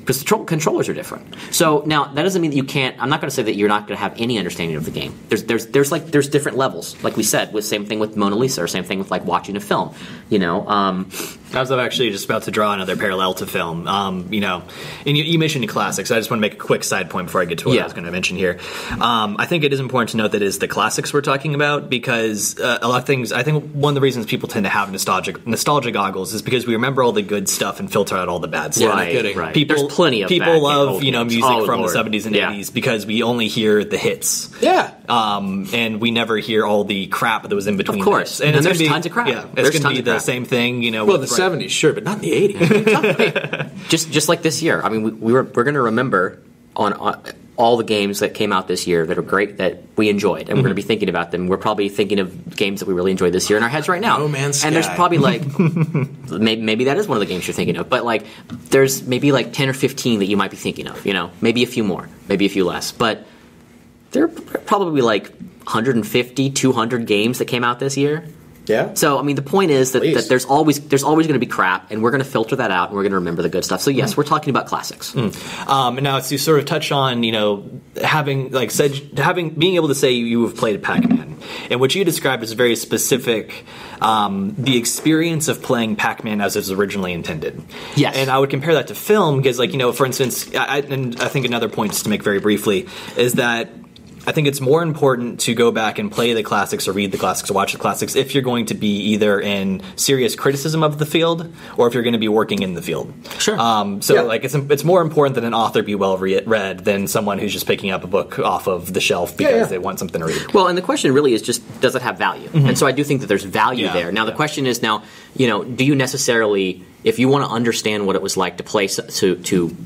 [SPEAKER 2] because the tro- controllers are different. So now that doesn't mean that you can't. I'm not going to say that you're not going to have any understanding of the game. There's there's there's like there's different levels. Like we said, with same thing with Mona Lisa, or same thing with like watching a film. You know, um,
[SPEAKER 1] I was actually just about to draw another parallel to film. Um, you know, and you, you mentioned the classics. I just want to make a quick side point before I get to what
[SPEAKER 2] Yeah.
[SPEAKER 1] I was going to mention here. Um, I think it is important to note that it is the classics we're talking about because uh, a lot of things. I think one of the reasons people tend to have nostalgic nostalgia goggles is because we remember all the good stuff and filter out all the bad stuff.
[SPEAKER 2] right, right.
[SPEAKER 1] People,
[SPEAKER 2] There's plenty of
[SPEAKER 1] people love you know music
[SPEAKER 2] Oh,
[SPEAKER 1] from
[SPEAKER 2] Lord.
[SPEAKER 1] the 70s and
[SPEAKER 2] Yeah.
[SPEAKER 1] 80s because we only hear the hits.
[SPEAKER 4] Yeah.
[SPEAKER 1] Um, and we never hear all the crap that was in between.
[SPEAKER 2] Of course.
[SPEAKER 1] the hits.
[SPEAKER 2] And there's
[SPEAKER 1] be-
[SPEAKER 2] tons of crap.
[SPEAKER 1] Yeah, it's going to be the
[SPEAKER 2] crap.
[SPEAKER 1] same thing. You know,
[SPEAKER 4] Well, the
[SPEAKER 1] right.
[SPEAKER 4] 70s, sure, but not in the 80s.
[SPEAKER 2] just just like this year. I mean, we, we were we're going to remember on, on all the games that came out this year that are great that we enjoyed, and we're going to be thinking about them. We're probably thinking of games that we really enjoyed this year in our heads right now.
[SPEAKER 4] No Man's
[SPEAKER 2] and there's probably like maybe, maybe that is one of the games you're thinking of, but like there's maybe like ten or fifteen that you might be thinking of. You know, maybe a few more, maybe a few less, but there are probably like 150, 200 games that came out this year.
[SPEAKER 4] yeah.
[SPEAKER 2] So I mean, the point is that, that there's always there's always going to be crap, and we're going to filter that out, and we're going to remember the good stuff. So yes, we're talking about classics.
[SPEAKER 1] Um, and now to sort of touch on, you know, having like said, having being able to say you have played Pac-Man, and what you described is very specific. Um, the experience of playing Pac-Man as it was originally intended.
[SPEAKER 2] Yes.
[SPEAKER 1] and I would compare that to film because, like, you know, for instance, I, I- and I think another point just to make very briefly is that. I think it's more important to go back and play the classics or read the classics or watch the classics if you're going to be either in serious criticism of the field or if you're going to be working in the field.
[SPEAKER 2] Sure.
[SPEAKER 1] Um, so
[SPEAKER 4] Yeah.
[SPEAKER 1] like it's it's more important that an author be well re- read than someone who's just picking up a book off of the shelf because
[SPEAKER 4] yeah.
[SPEAKER 1] they want something to read.
[SPEAKER 2] Well, and the question really is just does it have value? And so I do think that there's value
[SPEAKER 1] Mm-hmm. Yeah,
[SPEAKER 2] there. Now the
[SPEAKER 1] yeah.
[SPEAKER 2] question is now, you know, do you necessarily, if you want to understand what it was like to play to to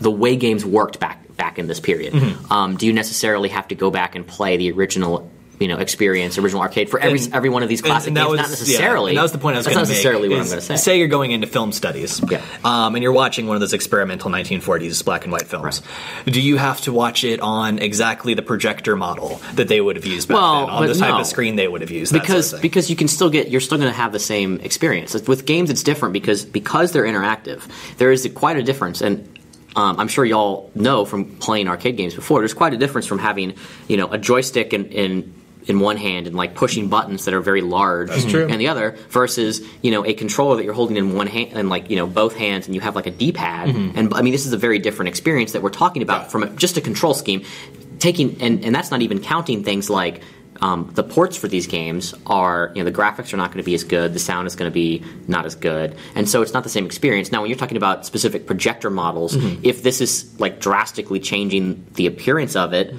[SPEAKER 2] the way games worked back back in this period,
[SPEAKER 1] Mm-hmm.
[SPEAKER 2] um, do you necessarily have to go back and play the original? You know, experience original arcade for every
[SPEAKER 1] And-
[SPEAKER 2] every one of these
[SPEAKER 1] And-
[SPEAKER 2] classic
[SPEAKER 1] and that
[SPEAKER 2] games.
[SPEAKER 1] was-
[SPEAKER 2] not necessarily.
[SPEAKER 1] Yeah, and that was the point I was
[SPEAKER 2] That's
[SPEAKER 1] going
[SPEAKER 2] not
[SPEAKER 1] to make.
[SPEAKER 2] necessarily what I'm going to say.
[SPEAKER 1] Say you're going into film studies,
[SPEAKER 2] Yeah.
[SPEAKER 1] um, and you're watching one of those experimental 1940s black and white films. Do you have to watch it on exactly the projector model that they would have used back
[SPEAKER 2] Well,
[SPEAKER 1] then, on the type
[SPEAKER 2] no.
[SPEAKER 1] of screen they would have used? that sort of
[SPEAKER 2] because because you can still get you're still going to have the same experience with games it's different because because they're interactive there is quite a difference and um, I'm sure y'all know from playing arcade games before there's quite a difference from having you know a joystick and, and in one hand and like pushing buttons that are very large and the other versus you know a controller that you're holding in one hand and like you know both hands and you have like a d-pad.
[SPEAKER 4] Mm-hmm.
[SPEAKER 2] and i mean this is a very different experience that we're talking about from a, just a control scheme. Taking and, and that's not even counting things like um, the ports for these games are, you know, the graphics are not going to be as good, the sound is going to be not as good, and so it's not the same experience. Now, when you're talking about specific projector models, if this is like drastically changing the appearance of it,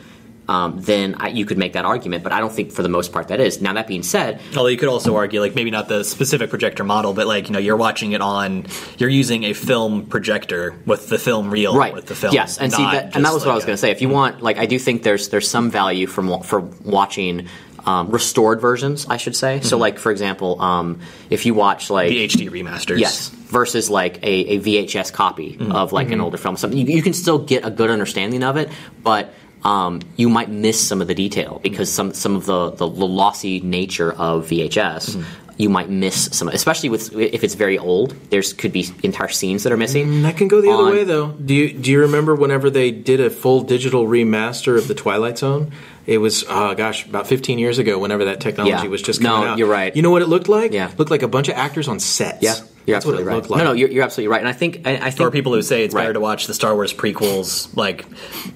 [SPEAKER 2] um, then I, you could make that argument. But I don't think for the most part that is. Now, that being said,
[SPEAKER 1] Although you could also argue, like maybe not the specific projector model, but like you know, you're watching it on, you're using a film projector with the film reel,
[SPEAKER 2] right
[SPEAKER 1] With the film,
[SPEAKER 2] yes and see that, and that was what i was going to say if you want like i do think there's there's some value from for watching um, restored versions i should say so like for example um, if you watch like
[SPEAKER 1] the HD remasters.
[SPEAKER 2] Yes, versus like a, a VHS copy of like an older film. Something you, you can still get a good understanding of it, but um, you might miss some of the detail because some some of the the, lossy nature of VHS. Mm-hmm. You might miss some, especially with if it's very old. There's could be entire scenes that are missing.
[SPEAKER 4] And that can go the other way, though. Do you do you remember whenever they did a full digital remaster of the Twilight Zone? It was, oh gosh, about 15 years ago. Whenever that technology
[SPEAKER 2] Yeah.
[SPEAKER 4] was just
[SPEAKER 2] No,
[SPEAKER 4] coming out,
[SPEAKER 2] you're right.
[SPEAKER 4] You know what it looked like?
[SPEAKER 2] Yeah.
[SPEAKER 4] looked like a bunch of actors on sets.
[SPEAKER 2] Yeah, you're
[SPEAKER 4] That's what
[SPEAKER 2] absolutely
[SPEAKER 4] it
[SPEAKER 2] right.
[SPEAKER 4] looked like.
[SPEAKER 2] No, no, you're, you're absolutely right. And I think I, I think
[SPEAKER 1] Or people who say it's
[SPEAKER 2] Right.
[SPEAKER 1] better to watch the Star Wars prequels, like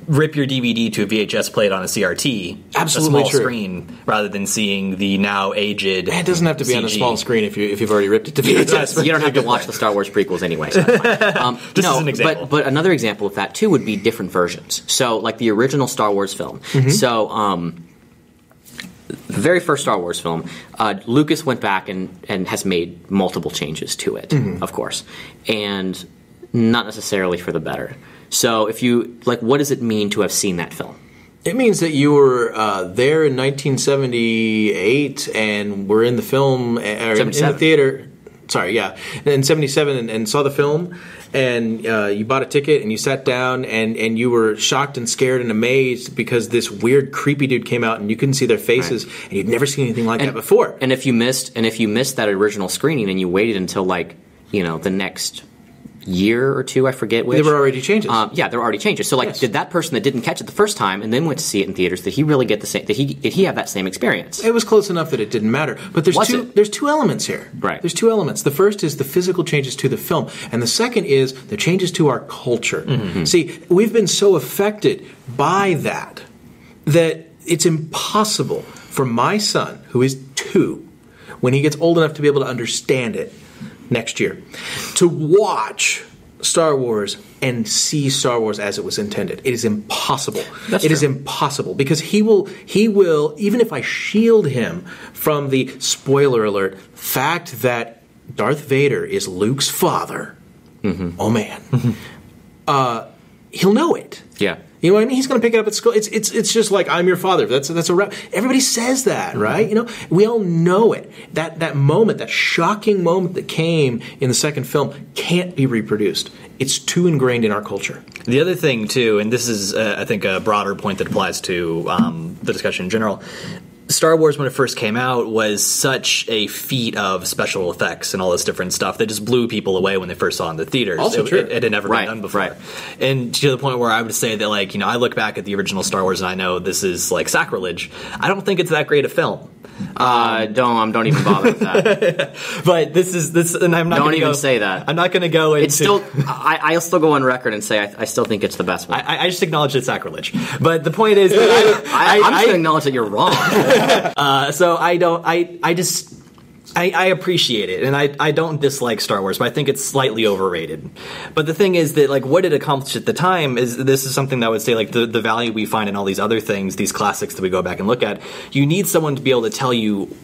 [SPEAKER 1] rip your DVD to a VHS, play it on a CRT,
[SPEAKER 4] Absolutely
[SPEAKER 1] a small
[SPEAKER 4] true.
[SPEAKER 1] screen, rather than seeing the now aged.
[SPEAKER 4] it doesn't have to be on a small screen if you if you've already ripped it to VHS.
[SPEAKER 2] you don't have to watch the Star Wars prequels anyway. So. Um,
[SPEAKER 1] Just
[SPEAKER 2] no,
[SPEAKER 1] as an example.
[SPEAKER 2] But, but another example of that too would be different versions. So, like the original Star Wars film. So, um, the very first Star Wars film, uh, Lucas went back and, and has made multiple changes to it, of course, and not necessarily for the better. So, if you like, what does it mean to have seen that film?
[SPEAKER 4] It means that you were uh, there in 1978 and were in the film uh, or in the theater. Sorry, yeah, in '77 and, and saw the film, and uh, you bought a ticket and you sat down and, and you were shocked and scared and amazed because this weird creepy dude came out and you couldn't see their faces and you'd never seen anything like that before.
[SPEAKER 2] And if you missed, and if you missed that original screening, and you waited until like you know the next year or two, I forget which.
[SPEAKER 4] There were already changes.
[SPEAKER 2] Um, yeah, there were already changes. So, like,
[SPEAKER 4] Yes.
[SPEAKER 2] did that person that didn't catch it the first time and then went to see it in theaters, did he really get the same? Did he did he have that same experience?
[SPEAKER 4] It was close enough that it didn't matter. But there's
[SPEAKER 2] Was
[SPEAKER 4] two
[SPEAKER 2] it?
[SPEAKER 4] there's two elements here.
[SPEAKER 2] Right.
[SPEAKER 4] There's two elements. The first is the physical changes to the film, and the second is the changes to our culture.
[SPEAKER 2] Mm-hmm.
[SPEAKER 4] See, we've been so affected by that that it's impossible for my son, who is two, when he gets old enough to be able to understand it next year, to watch Star Wars and see Star Wars as it was intended. It is impossible.
[SPEAKER 2] That's
[SPEAKER 4] It is impossible because he will he will even if I shield him from the spoiler alert fact that Darth Vader is Luke's father. Oh man, uh, he'll know it.
[SPEAKER 2] Yeah.
[SPEAKER 4] You know what I mean? He's going to pick it up at school. It's it's it's just like I'm your father. That's that's a rap. Everybody says that, right? You know, we all know it. That that moment, that shocking moment that came in the second film, can't be reproduced. It's too ingrained in our culture.
[SPEAKER 1] The other thing too, and this is uh, I think a broader point that applies to um, the discussion in general. Star Wars, when it first came out, was such a feat of special effects and all this different stuff that just blew people away when they first saw it in the theaters.
[SPEAKER 4] Also
[SPEAKER 1] it,
[SPEAKER 4] true.
[SPEAKER 1] It, it had never
[SPEAKER 2] Right,
[SPEAKER 1] been done before.
[SPEAKER 2] right.
[SPEAKER 1] And to the point where I would say that, like, you know, I look back at the original Star Wars and I know this is like sacrilege. I don't think it's that great a film.
[SPEAKER 2] Uh, don't um, don't even bother with that.
[SPEAKER 1] But this is this, and I'm not.
[SPEAKER 2] Don't even
[SPEAKER 1] go-
[SPEAKER 2] say that.
[SPEAKER 1] I'm not going to go into.
[SPEAKER 2] It's still I, I'll still go on record and say I, I still think it's the best one.
[SPEAKER 1] I, I just acknowledge it's sacrilege. But the point is, I,
[SPEAKER 2] am just going to acknowledge that you're wrong.
[SPEAKER 1] Uh, so I don't. I I just. I, I appreciate it, and I, I don't dislike Star Wars, but I think it's slightly overrated. But the thing is that like what it accomplished at the time is this is something that I would say like the, the value we find in all these other things, these classics that we go back and look at. You need someone to be able to tell you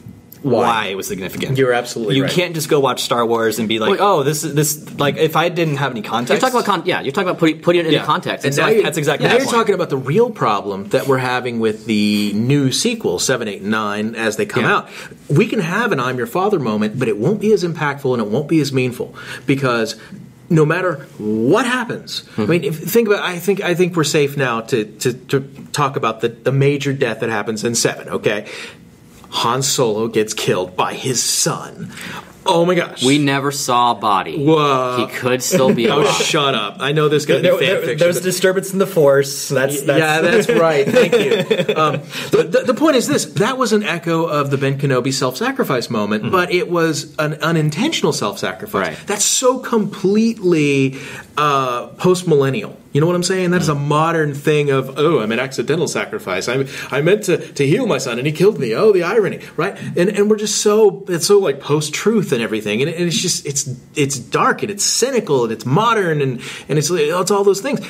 [SPEAKER 1] why, it was significant.
[SPEAKER 4] You're absolutely
[SPEAKER 1] You
[SPEAKER 4] right.
[SPEAKER 1] can't just go watch Star Wars and be like,
[SPEAKER 2] Well-
[SPEAKER 1] oh, this is this like if I didn't have any context.
[SPEAKER 2] You're talking about con- yeah. You're talking about putting putting it into
[SPEAKER 1] Yeah.
[SPEAKER 2] context.
[SPEAKER 1] And
[SPEAKER 2] It's
[SPEAKER 1] now
[SPEAKER 2] like-
[SPEAKER 1] you- that's exactly
[SPEAKER 4] Now
[SPEAKER 1] the
[SPEAKER 4] you're
[SPEAKER 1] point.
[SPEAKER 4] talking about the real problem that we're having with the new sequel, 7, 8, and 9, as they come
[SPEAKER 2] Yeah.
[SPEAKER 4] out. We can have an I'm Your Father moment, but it won't be as impactful and it won't be as meaningful because no matter what happens, I hmm. mean, if, think about. I think I think we're safe now to to, to talk about the, the major death that happens in seven. Okay, Han Solo gets killed by his son. Oh my gosh.
[SPEAKER 2] We never saw a body.
[SPEAKER 4] Whoa.
[SPEAKER 2] He could still be
[SPEAKER 4] Oh,
[SPEAKER 2] alive.
[SPEAKER 4] shut up! I know this guy.
[SPEAKER 1] There,
[SPEAKER 4] fan
[SPEAKER 1] there-
[SPEAKER 4] fiction,
[SPEAKER 1] there's
[SPEAKER 4] but-
[SPEAKER 1] disturbance in the force. That's, that's
[SPEAKER 4] yeah, that's right. Thank you. Um, the, the, the point is this: that was an echo of the Ben Kenobi self-sacrifice moment, but it was an unintentional self-sacrifice.
[SPEAKER 2] Right.
[SPEAKER 4] That's so completely uh, post-millennial. You know what I'm saying? That is a modern thing of oh, I'm an accidental sacrifice. I I meant to, to heal my son and he killed me. Oh, the irony, right? And and we're just so it's so like post-truth and everything, and, it, and it's just it's it's dark and it's cynical and it's modern and and it's it's all those things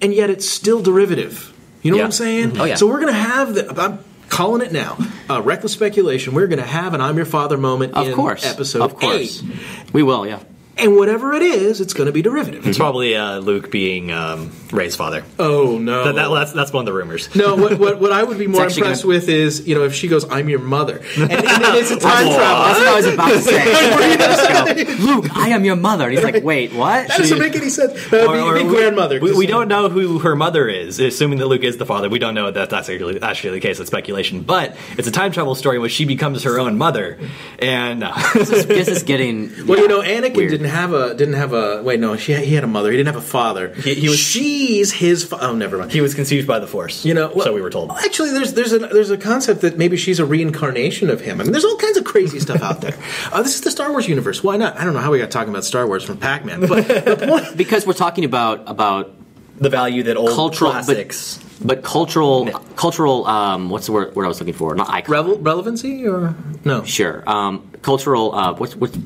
[SPEAKER 4] and yet it's still derivative. You know what I'm saying?
[SPEAKER 2] Oh, yeah.
[SPEAKER 4] So we're going to have the. I'm calling it now. Uh, reckless speculation. We're going to have an "I'm Your Father" moment
[SPEAKER 2] Of
[SPEAKER 4] in
[SPEAKER 2] course.
[SPEAKER 4] episode
[SPEAKER 2] Of course.
[SPEAKER 4] eight,
[SPEAKER 2] We will, yeah.
[SPEAKER 4] And whatever it is, it's going to be derivative.
[SPEAKER 1] It's probably uh, Luke being um, Rey's father.
[SPEAKER 4] oh no!
[SPEAKER 1] That, that- that's, that's one of the rumors.
[SPEAKER 4] no, what, what, what I would be more impressed
[SPEAKER 2] gonna-
[SPEAKER 4] with is, you know, if she goes, I'm your mother. And, and then it's a time travel.
[SPEAKER 2] That's what I was about to say. Just go, Luke, I am your mother. And he's like, wait, what?
[SPEAKER 4] That doesn't make any sense. That would be, be grandmother.
[SPEAKER 1] We,
[SPEAKER 4] 'cause-
[SPEAKER 1] we don't know who her mother is, assuming that Luke is the father. We don't know that that's actually, actually the case. It's speculation. But it's a time travel story where she becomes her own mother. And uh,
[SPEAKER 2] This is, this is getting.
[SPEAKER 4] Well,
[SPEAKER 2] yeah,
[SPEAKER 4] you know, Anakin
[SPEAKER 2] weird.
[SPEAKER 4] didn't have a didn't have a wait. No, she he had a mother. He didn't have a father.
[SPEAKER 1] He- he was-
[SPEAKER 4] She's his. Fa- oh, never mind.
[SPEAKER 1] he was conceived by the Force.
[SPEAKER 4] You know, well,
[SPEAKER 1] so we were told.
[SPEAKER 4] Actually, there's there's a there's a concept that maybe she's a reincarnation of him. I mean, there's all kinds of crazy stuff out there. Uh, this is the Star Wars universe. Why not? I don't know how we got talking about Star Wars from Pac-Man, but the point.
[SPEAKER 2] Because we're talking about about
[SPEAKER 1] The value that old
[SPEAKER 2] cultural
[SPEAKER 1] classics.
[SPEAKER 2] but, but cultural cultural um what's the word, word I was looking for? Not icon.
[SPEAKER 4] Revel- relevancy or no?
[SPEAKER 2] Sure. Um, cultural. Uh, what's what's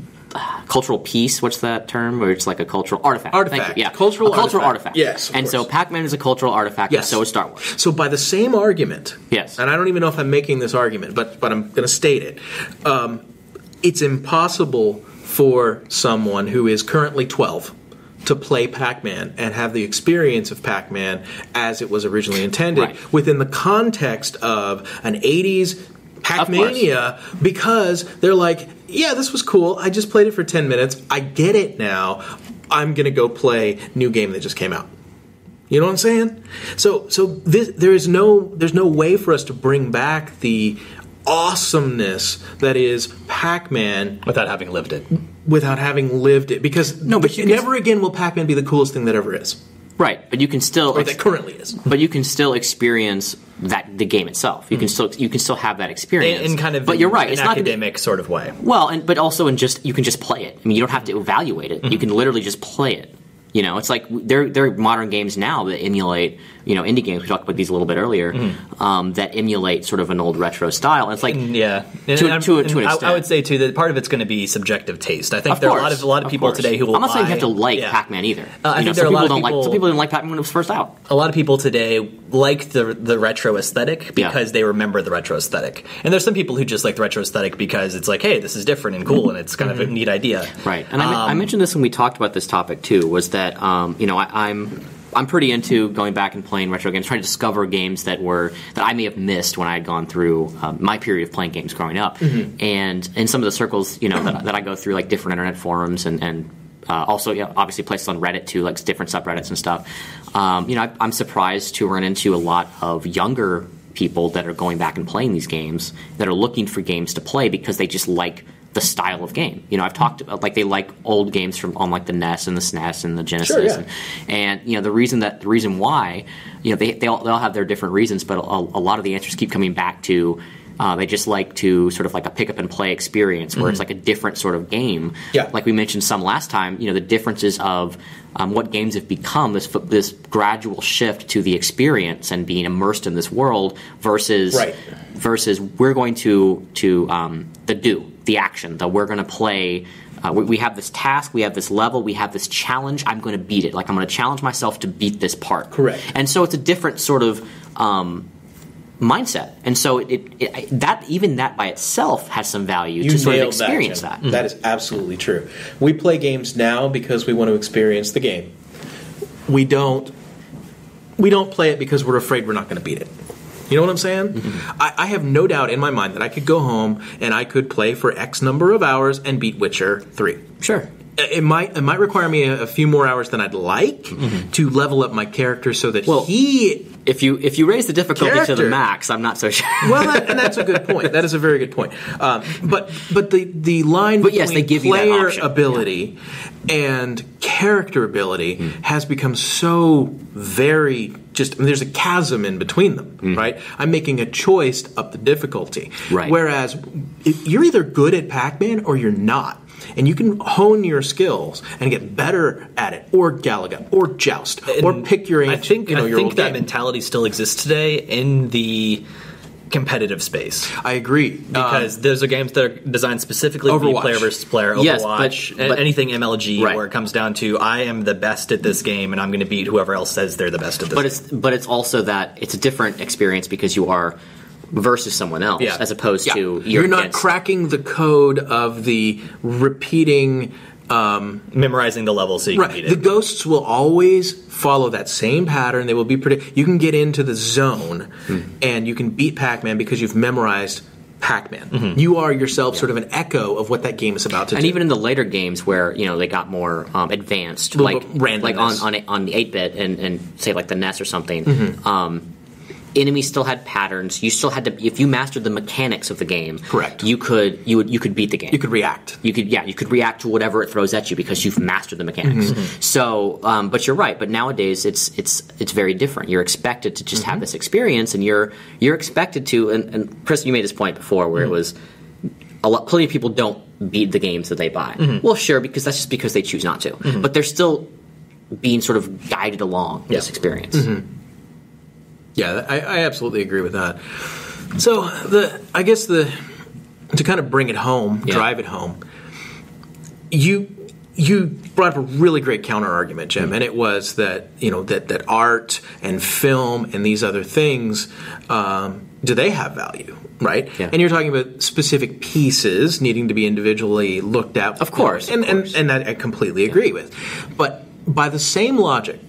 [SPEAKER 2] cultural piece? What's that term? Where it's like a cultural artifact. Thank
[SPEAKER 4] Artifact.
[SPEAKER 2] you. Yeah.
[SPEAKER 4] Cultural
[SPEAKER 2] a cultural
[SPEAKER 4] artifact.
[SPEAKER 2] artifact.
[SPEAKER 4] Yes,
[SPEAKER 2] And so. Pac-Man is a cultural artifact.
[SPEAKER 4] Yes.
[SPEAKER 2] And so is Star Wars.
[SPEAKER 4] So by the same argument,
[SPEAKER 2] Yes.
[SPEAKER 4] and I don't even know if I'm making this argument, but but I'm going to state it. Um, it's impossible for someone who is currently 12 to play Pac-Man and have the experience of Pac-Man as it was originally intended
[SPEAKER 2] Right.
[SPEAKER 4] within the context of an 80s Pac-Mania because they're like, yeah, this was cool. I just played it for 10 minutes. I get it now. I'm going to go play new game that just came out. You know what I'm saying? So so this, there is no there's no way for us to bring back the awesomeness that is Pac-Man
[SPEAKER 1] Without having lived it.
[SPEAKER 4] without having lived it because
[SPEAKER 2] No, but you
[SPEAKER 4] never again will Pac-Man be the coolest thing that ever is
[SPEAKER 2] Right. But you can still.
[SPEAKER 4] or that currently is.
[SPEAKER 2] but you can still experience that the game itself. You can still you can still have that experience.
[SPEAKER 1] In, in kind of
[SPEAKER 2] But you're right.
[SPEAKER 1] an
[SPEAKER 2] It's not gonna be-
[SPEAKER 1] academic sort of way.
[SPEAKER 2] Well, and but also in just you can just play it. I mean, you don't have to evaluate it.
[SPEAKER 1] Mm-hmm.
[SPEAKER 2] You can literally just play it. You know, it's like there there are modern games now that emulate you know indie games. We talked about these a little bit earlier
[SPEAKER 1] Mm-hmm.
[SPEAKER 2] um, that emulate sort of an old retro style. And it's like
[SPEAKER 1] Yeah, and,
[SPEAKER 2] To-
[SPEAKER 1] and-
[SPEAKER 2] to
[SPEAKER 1] and
[SPEAKER 2] to an
[SPEAKER 1] I- I, would say too that part of it's going to be subjective taste. I think
[SPEAKER 2] Of
[SPEAKER 1] there are a lot of a lot of, people
[SPEAKER 2] course.
[SPEAKER 1] today who will.
[SPEAKER 2] I'm not saying you have to like
[SPEAKER 1] yeah.
[SPEAKER 2] Pac-Man either.
[SPEAKER 1] Uh, I
[SPEAKER 2] you know,
[SPEAKER 1] think there
[SPEAKER 2] some
[SPEAKER 1] are a lot
[SPEAKER 2] people
[SPEAKER 1] of
[SPEAKER 2] don't like
[SPEAKER 1] people-
[SPEAKER 2] some people didn't like Pac-Man when it was first out.
[SPEAKER 1] A lot of people today like the the retro aesthetic
[SPEAKER 2] Yeah.
[SPEAKER 1] because they remember the retro aesthetic, and there's some people who just like the retro aesthetic because it's like, hey, this is different and cool, and it's kind of a neat idea.
[SPEAKER 2] Mm-hmm. Right, and I, I
[SPEAKER 1] Um,
[SPEAKER 2] mentioned this when we talked about this topic too. Was that um, you know I, I'm I'm pretty into going back and playing retro games, trying to discover games that were that I may have missed when I had gone through um, my period of playing games growing up,
[SPEAKER 1] Mm-hmm.
[SPEAKER 2] and in some of the circles you know that, that I go through, like different internet forums and and. Uh, also, yeah, obviously places on Reddit too, like different subreddits and stuff. Um, you know, I, I'm surprised to run into a lot of younger people that are going back and playing these games that are looking for games to play because they just like the style of game. You know, I've talked about like they like old games from on like the NES and the SNES and the Genesis,
[SPEAKER 4] Sure, yeah.
[SPEAKER 2] and, and you know the reason that the reason why you know they they all, they all have their different reasons, but a, a lot of the answers keep coming back to. Uh, they just like to sort of like a pick up and play experience where it's like a different sort of game.
[SPEAKER 4] Yeah.
[SPEAKER 2] Like we mentioned some last time, you know, the differences of um, what games have become this this gradual shift to the experience and being immersed in this world versus
[SPEAKER 4] Right.
[SPEAKER 2] versus we're going to to um, the do the action that we're going to play. Uh, we, we have this task, we have this level, we have this challenge. I'm going to beat it. Like I'm going to challenge myself to beat this part.
[SPEAKER 4] Correct.
[SPEAKER 2] And so it's a different sort of um, mindset. And so it, it, it that even that by itself has some value to sort of experience
[SPEAKER 4] Jim.
[SPEAKER 2] that. Mm-hmm.
[SPEAKER 4] That is absolutely true. We play games now because we want to experience the game. We don't. We don't play it because we're afraid we're not going to beat it. You know what I'm saying?
[SPEAKER 2] Mm-hmm.
[SPEAKER 4] I, I have no doubt in my mind that I could go home and I could play for X number of hours and beat Witcher three.
[SPEAKER 2] Sure.
[SPEAKER 4] It might it might require me a, a few more hours than I'd like to level up my character so that
[SPEAKER 2] Mm-hmm. Well-
[SPEAKER 4] he
[SPEAKER 2] if you if you raise the difficulty to the max, I'm not so sure.
[SPEAKER 4] well, that, and that's a good point. That is a very good point. Um, but but the the line
[SPEAKER 2] But yes,
[SPEAKER 4] between
[SPEAKER 2] they give
[SPEAKER 4] player ability and character ability
[SPEAKER 2] Hmm.
[SPEAKER 4] has become so very just. I mean, there's a chasm in between them, mm-hmm. right? I'm making a choice to up the difficulty.
[SPEAKER 2] Right.
[SPEAKER 4] Whereas if you're either good at Pac-Man or you're not. And you can hone your skills and get better at it, or Galaga, or Joust, or pick your
[SPEAKER 1] I think
[SPEAKER 4] you know,
[SPEAKER 1] I
[SPEAKER 4] your
[SPEAKER 1] think that
[SPEAKER 4] game.
[SPEAKER 1] mentality still exists today in the competitive space
[SPEAKER 4] I agree
[SPEAKER 1] because um, those are games that are designed specifically to be player versus player.
[SPEAKER 2] Yes,
[SPEAKER 1] Overwatch,
[SPEAKER 2] but- but-
[SPEAKER 1] anything MLG,
[SPEAKER 2] Right.
[SPEAKER 1] where it comes down to I am the best at this game and I'm going to beat whoever else says they're the best at this.
[SPEAKER 2] But
[SPEAKER 1] game.
[SPEAKER 2] it's but it's also that it's a different experience because you are versus someone else
[SPEAKER 4] Yeah.
[SPEAKER 2] as opposed
[SPEAKER 4] Yeah.
[SPEAKER 2] to you're,
[SPEAKER 4] you're not cracking the code of the repeating. Um,
[SPEAKER 1] memorizing the level so you can
[SPEAKER 4] right,
[SPEAKER 1] beat
[SPEAKER 4] the ghosts will always follow that same pattern. They will be pretty. You can get into the zone,
[SPEAKER 2] Hmm.
[SPEAKER 4] and you can beat Pac-Man because you've memorized Pac-Man. You are yourself sort of an echo of what that game is about to
[SPEAKER 2] and
[SPEAKER 4] do.
[SPEAKER 2] even in the later games where you know they got more um, advanced, like
[SPEAKER 4] randomness.
[SPEAKER 2] like on on, a- on the eight bit and, and say like the NES or something,
[SPEAKER 4] Mm-hmm.
[SPEAKER 2] um, enemies still had patterns. You still had to if you mastered the mechanics of the game,
[SPEAKER 4] Correct.
[SPEAKER 2] You could you would you could beat the game.
[SPEAKER 4] you could react.
[SPEAKER 2] You could, yeah, you could react to whatever it throws at you because you've mastered the mechanics.
[SPEAKER 4] Mm-hmm.
[SPEAKER 2] So, um, but you're right. But nowadays, it's it's it's very different. You're expected to just
[SPEAKER 4] Mm-hmm.
[SPEAKER 2] have this experience, and you're you're expected to. And, and Chris, you made this point before, where
[SPEAKER 4] Mm-hmm.
[SPEAKER 2] it was a lot. Plenty of people don't beat the games that they buy.
[SPEAKER 4] Mm-hmm.
[SPEAKER 2] Well, sure, because that's just because they choose not to. But they're still being sort of guided along this experience.
[SPEAKER 4] Mm-hmm. Yeah, I, I absolutely agree with that. So the I guess the to kind of bring it home,
[SPEAKER 2] Yeah.
[SPEAKER 4] drive it home. You you brought up a really great counter argument, Jim, and it was that you know that that art and film and these other things um, do they have value, right?
[SPEAKER 2] Yeah.
[SPEAKER 4] And you're talking about specific pieces needing to be individually looked at,
[SPEAKER 2] Of course,
[SPEAKER 4] and
[SPEAKER 2] of
[SPEAKER 4] and,
[SPEAKER 2] course.
[SPEAKER 4] and that I completely agree with. But by the same logic,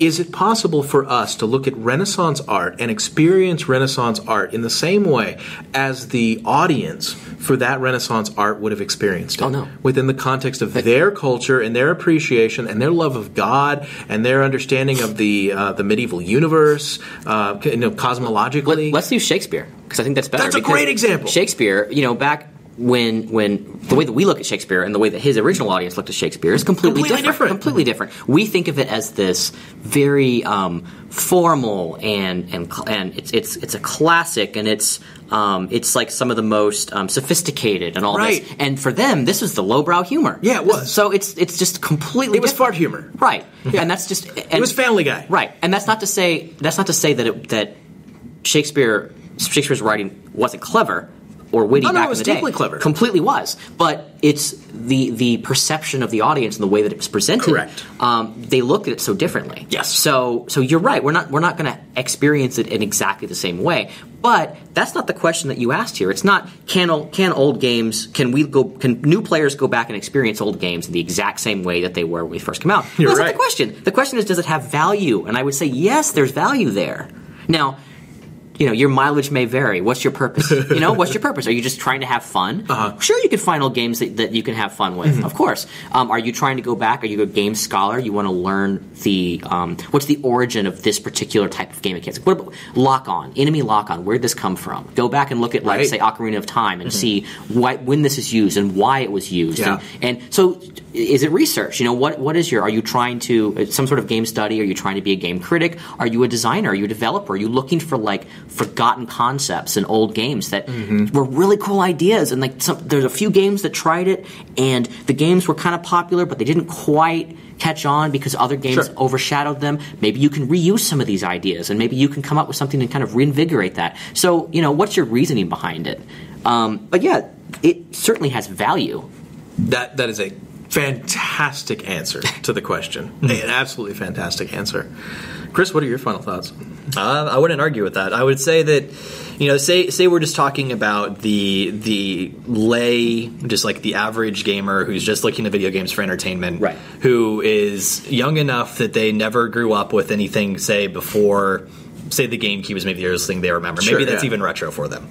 [SPEAKER 4] is it possible for us to look at Renaissance art and experience Renaissance art in the same way as the audience for that Renaissance art would have experienced it?
[SPEAKER 2] Oh, no.
[SPEAKER 4] Within the context of their culture and their appreciation and their love of God and their understanding of the uh, the medieval universe, uh, you know, cosmologically.
[SPEAKER 2] Let, us use Shakespeare because I think that's better.
[SPEAKER 4] That's a great example.
[SPEAKER 2] Shakespeare, you know, back when when the way that we look at Shakespeare and the way that his original audience looked at Shakespeare is completely,
[SPEAKER 4] Completely different.
[SPEAKER 2] Completely different. We think of it as this very um, formal and and and it's it's it's a classic and it's um, it's like some of the most um, sophisticated and all
[SPEAKER 4] Right.
[SPEAKER 2] this. And for them, this is the lowbrow humor.
[SPEAKER 4] Yeah, it was.
[SPEAKER 2] So it's it's just completely.
[SPEAKER 4] It was
[SPEAKER 2] different.
[SPEAKER 4] fart humor.
[SPEAKER 2] right? Yeah. And that's just
[SPEAKER 4] it was Family Guy.
[SPEAKER 2] Right, and that's not to say that's not to say that it, that Shakespeare Shakespeare's writing wasn't clever or witty
[SPEAKER 4] Oh, no,
[SPEAKER 2] back
[SPEAKER 4] it was
[SPEAKER 2] in the day.
[SPEAKER 4] deeply clever.
[SPEAKER 2] Completely was, but it's the the perception of the audience and the way that it was presented.
[SPEAKER 4] Correct.
[SPEAKER 2] Um, they look at it so differently.
[SPEAKER 4] Yes.
[SPEAKER 2] So so you're right. We're not we're not going to experience it in exactly the same way. But that's not the question that you asked here. It's not can ol- can old games can we go can new players go back and experience old games in the exact same way that they were when we first came out?
[SPEAKER 4] You're
[SPEAKER 2] that's
[SPEAKER 4] right.
[SPEAKER 2] not the question. The question is does it have value? And I would say yes, there's value there. Now, you know, your mileage may vary. What's your purpose? You know, what's your purpose? Are you just trying to have fun? Uh-huh. Sure, you can find old games that, that you can have fun with. Of course. Um, are you trying to go back? Are you a game scholar? You want to learn the um, what's the origin of this particular type of game mechanics? What about lock on, enemy lock on? Where did this come from? Go back and look at like
[SPEAKER 4] Right.
[SPEAKER 2] say Ocarina of Time and see why, when this is used and why it was used.
[SPEAKER 4] Yeah.
[SPEAKER 2] And, and so, is it research? You know, what what is your? Are you trying to uh, some sort of game study? Are you trying to be a game critic? Are you a designer? Are you a developer? Are you looking for like forgotten concepts in old games that were really cool ideas? And like some, there's a few games that tried it, and the games were kind of popular, but they didn't quite catch on because other games
[SPEAKER 4] Sure.
[SPEAKER 2] overshadowed them. Maybe you can reuse some of these ideas, and maybe you can come up with something to kind of reinvigorate that. So, you know, what's your reasoning behind it? Um, but yeah, it certainly has value.
[SPEAKER 4] That that is a fantastic answer to the question. An absolutely fantastic answer. Chris, what are your final thoughts?
[SPEAKER 1] Uh, I wouldn't argue with that. I would say that, you know, say say we're just talking about the the lay, just like the average gamer who's just looking at video games for entertainment,
[SPEAKER 2] Right.
[SPEAKER 1] Who is young enough that they never grew up with anything, say before say the GameCube is maybe the earliest thing they remember.
[SPEAKER 4] Sure,
[SPEAKER 1] maybe that's
[SPEAKER 4] yeah.
[SPEAKER 1] even retro for them.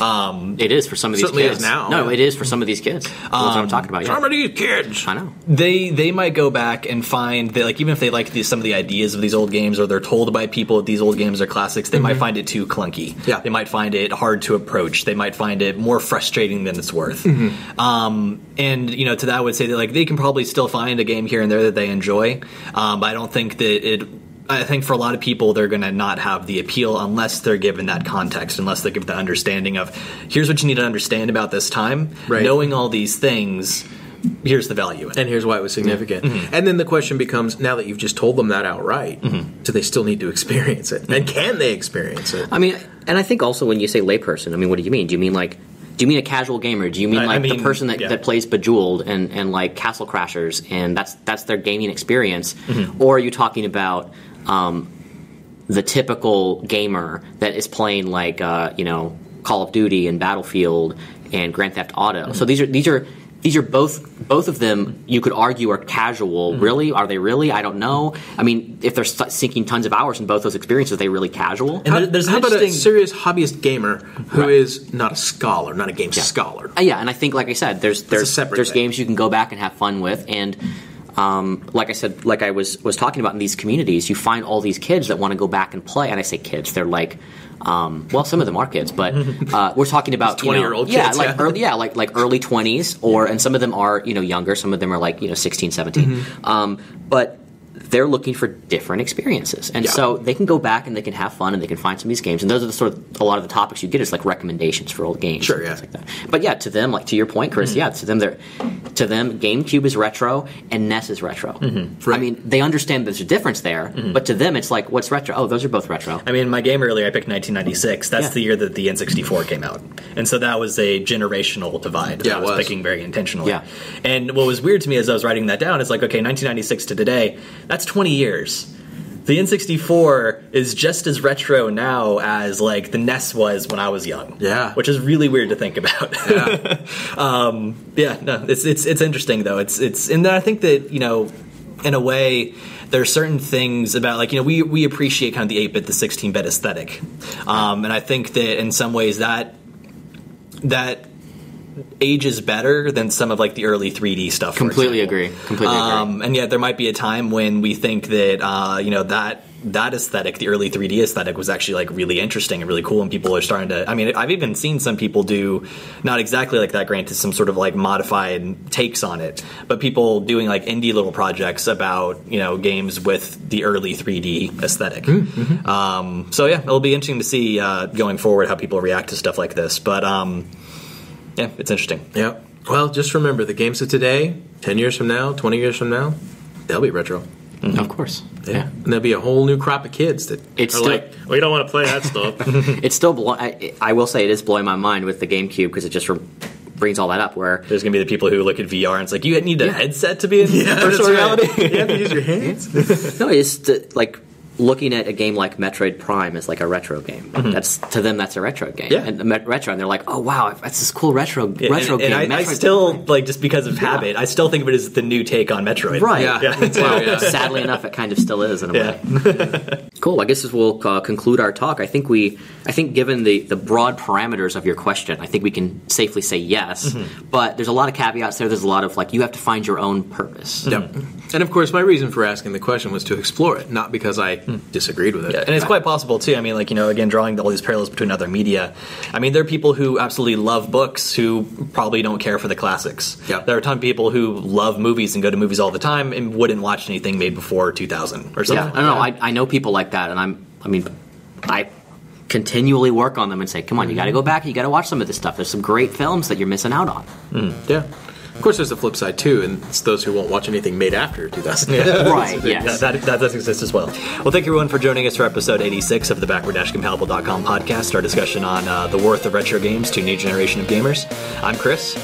[SPEAKER 1] Um,
[SPEAKER 2] It is for some of these
[SPEAKER 4] Certainly
[SPEAKER 2] kids.
[SPEAKER 4] is now.
[SPEAKER 2] No, it is for some of these kids. That's what I'm talking about. Yeah.
[SPEAKER 4] Some of these kids.
[SPEAKER 2] I know.
[SPEAKER 1] they they might go back and find that like even if they like these, some of the ideas of these old games or they're told by people that these old games are classics, they might find it too clunky.
[SPEAKER 4] Yeah.
[SPEAKER 1] they might find it hard to approach. They might find it more frustrating than it's worth. Um, and you know, to that, I would say that like they can probably still find a game here and there that they enjoy. Um, but I don't think that it. I think for a lot of people, they're going to not have the appeal unless they're given that context, unless they give the understanding of here's what you need to understand about this time.
[SPEAKER 4] Right.
[SPEAKER 1] Knowing all these things, here's the value in it.
[SPEAKER 4] And here's why it was significant.
[SPEAKER 1] Mm-hmm.
[SPEAKER 4] And then the question becomes now that you've just told them that outright,
[SPEAKER 1] Mm-hmm.
[SPEAKER 4] do they still need to experience it? And can they experience it?
[SPEAKER 2] I mean, and I think also when you say layperson, I mean, what do you mean? Do you mean like, do you mean a casual gamer? Do you mean
[SPEAKER 1] I- I
[SPEAKER 2] like
[SPEAKER 1] mean,
[SPEAKER 2] the person that,
[SPEAKER 1] yeah.
[SPEAKER 2] that plays Bejeweled and, and like Castle Crashers, and that's that's their gaming experience,
[SPEAKER 1] Mm-hmm.
[SPEAKER 2] or are you talking about um, the typical gamer that is playing like uh, you know Call of Duty and Battlefield and Grand Theft Auto?
[SPEAKER 1] Mm-hmm.
[SPEAKER 2] So these are these are these are both both of them you could argue are casual.
[SPEAKER 1] Mm-hmm.
[SPEAKER 2] Really, are they really? I don't know. I mean, if they're s- sinking tons of hours in both those experiences, are they really casual?
[SPEAKER 1] And there- there's an
[SPEAKER 4] How about a serious hobbyist gamer who is not a scholar, not a game scholar?
[SPEAKER 2] Uh, yeah, and I think, like I said, there's there's there's
[SPEAKER 4] thing.
[SPEAKER 2] games you can go back and have fun with, and um, like I said, like I was was talking about in these communities, you find all these kids that want to go back and play, and I say kids, they're like. Um, well, some of them are kids, but uh, we're talking about you know-
[SPEAKER 4] 20-year-old
[SPEAKER 2] yeah,
[SPEAKER 4] kids,
[SPEAKER 2] like
[SPEAKER 4] yeah.
[SPEAKER 2] early, yeah, like like early twenties, or and some of them are you know younger, some of them are like you know 16, 17.
[SPEAKER 4] Mm-hmm.
[SPEAKER 2] Um, but they're looking for different experiences, and
[SPEAKER 4] Yeah.
[SPEAKER 2] so they can go back and they can have fun and they can find some of these games, and those are the sort of a lot of the topics you get is like recommendations for old games,
[SPEAKER 4] Sure, yeah.
[SPEAKER 2] like that. But yeah, to them, like to your point, Chris,
[SPEAKER 1] Mm-hmm.
[SPEAKER 2] yeah, to them, they're to them, GameCube is retro and NES is retro.
[SPEAKER 1] Mm-hmm.
[SPEAKER 2] I mean, they understand there's a difference there, but to them, it's like, what's retro? Oh, those are both retro.
[SPEAKER 1] I mean, my game earlier, I picked 1996. That's
[SPEAKER 2] Yeah.
[SPEAKER 1] the year that the N64 came out, and so that was a generational divide. that
[SPEAKER 4] Yeah,
[SPEAKER 1] I was,
[SPEAKER 4] was.
[SPEAKER 1] picking very intentionally.
[SPEAKER 2] Yeah.
[SPEAKER 1] And what was weird to me as I was writing that down is like, okay, 1996 to today, that's 20 years. The N64 is just as retro now as like the NES was when I was young.
[SPEAKER 4] Yeah.
[SPEAKER 1] which is really weird to think about.
[SPEAKER 4] Yeah.
[SPEAKER 1] um, yeah, no, it's it's it's interesting though. It's it's and then I think that you know, in a way, there are certain things about like you know we we appreciate kind of the eight bit, the sixteen bit aesthetic, um, and I think that in some ways that that ages better than some of like the early 3D stuff.
[SPEAKER 2] Completely agree. Completely agree.
[SPEAKER 1] Um, and yet there might be a time when we think that uh, you know that that aesthetic, the early 3D aesthetic, was actually like really interesting and really cool, and people are starting to. I mean, I've even seen some people do not exactly like that. Granted, some sort of like modified takes on it, but people doing like indie little projects about you know games with the early 3D aesthetic.
[SPEAKER 4] Mm-hmm.
[SPEAKER 1] Um, so yeah, it'll be interesting to see uh, going forward how people react to stuff like this. But um, yeah, it's interesting.
[SPEAKER 4] Yeah. Well, just remember the games of today, 10 years from now, 20 years from now, they'll be retro. Mm-hmm.
[SPEAKER 2] Of course. Yeah.
[SPEAKER 4] And there'll be a whole new crop of kids that
[SPEAKER 2] It's
[SPEAKER 4] are
[SPEAKER 2] still-
[SPEAKER 4] like, we don't want to play that stuff.
[SPEAKER 2] It's still, blow- I, I will say, it is blowing my mind with the GameCube because it just re- brings all that up. Where
[SPEAKER 1] There's gonna be the people who look at VR and it's like you need a headset to be in
[SPEAKER 4] That's
[SPEAKER 1] virtual
[SPEAKER 4] right.
[SPEAKER 1] reality.
[SPEAKER 4] you have to use your hands.
[SPEAKER 2] no, it's the, like looking at a game like Metroid Prime as like a retro game. That's to them, that's a retro game.
[SPEAKER 1] Yeah.
[SPEAKER 2] and the met- retro, and they're like, oh wow, that's this cool retro
[SPEAKER 1] Yeah,
[SPEAKER 2] retro
[SPEAKER 1] and, and
[SPEAKER 2] game.
[SPEAKER 1] I, I still
[SPEAKER 2] Prime.
[SPEAKER 1] like just because of habit, I still think of it as the new take on Metroid.
[SPEAKER 2] Right.
[SPEAKER 4] Yeah.
[SPEAKER 1] Yeah.
[SPEAKER 2] Well,
[SPEAKER 4] Yeah.
[SPEAKER 2] sadly enough, it kind of still is in a
[SPEAKER 1] Yeah.
[SPEAKER 2] way. Cool. I guess as we'll uh, conclude our talk, I think we, I think given the, the broad parameters of your question, I think we can safely say yes.
[SPEAKER 1] Mm-hmm.
[SPEAKER 2] But there's a lot of caveats there. There's a lot of like you have to find your own purpose.
[SPEAKER 4] Yep. And of course, my reason for asking the question was to explore it, not because I Hmm. disagreed with it.
[SPEAKER 1] Yeah, and it's quite possible too. I mean, like you know, again, drawing all these parallels between other media. I mean, there are people who absolutely love books who probably don't care for the classics.
[SPEAKER 4] Yeah.
[SPEAKER 1] There are a ton of people who love movies and go to movies all the time and wouldn't watch anything made before 2000 or something.
[SPEAKER 2] Yeah, I don't know. I, I know people like that, and I'm. I mean, I continually work on them and say, "Come on, you got to go back. You got to watch some of this stuff. There's some great films that you're missing out on." Hmm.
[SPEAKER 4] Yeah. Of course, there's the flip side too, and it's those who won't watch anything made after 2000.
[SPEAKER 2] Right? Yes.
[SPEAKER 1] That, that, that does exist as well. Well, thank you everyone for joining us for episode 86 of the Backward-Compatible.com podcast, our discussion on uh, the worth of retro games to a new generation of gamers. I'm Chris,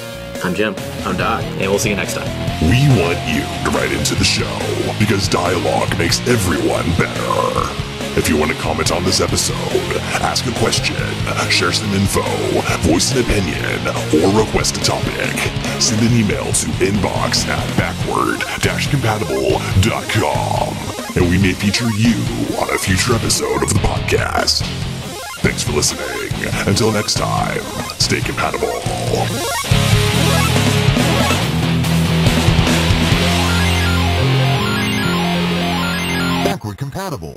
[SPEAKER 2] I'm Jim.
[SPEAKER 4] I'm Doc.
[SPEAKER 1] and we'll see you next time.
[SPEAKER 3] We want you to write into the show because dialogue makes everyone better. If you want to comment on this episode, ask a question, share some info, voice an opinion, or request a topic, send an email to inbox at backward-compatible.com, and we may feature you on a future episode of the podcast. Thanks for listening. Until next time, stay compatible.
[SPEAKER 5] backward compatible.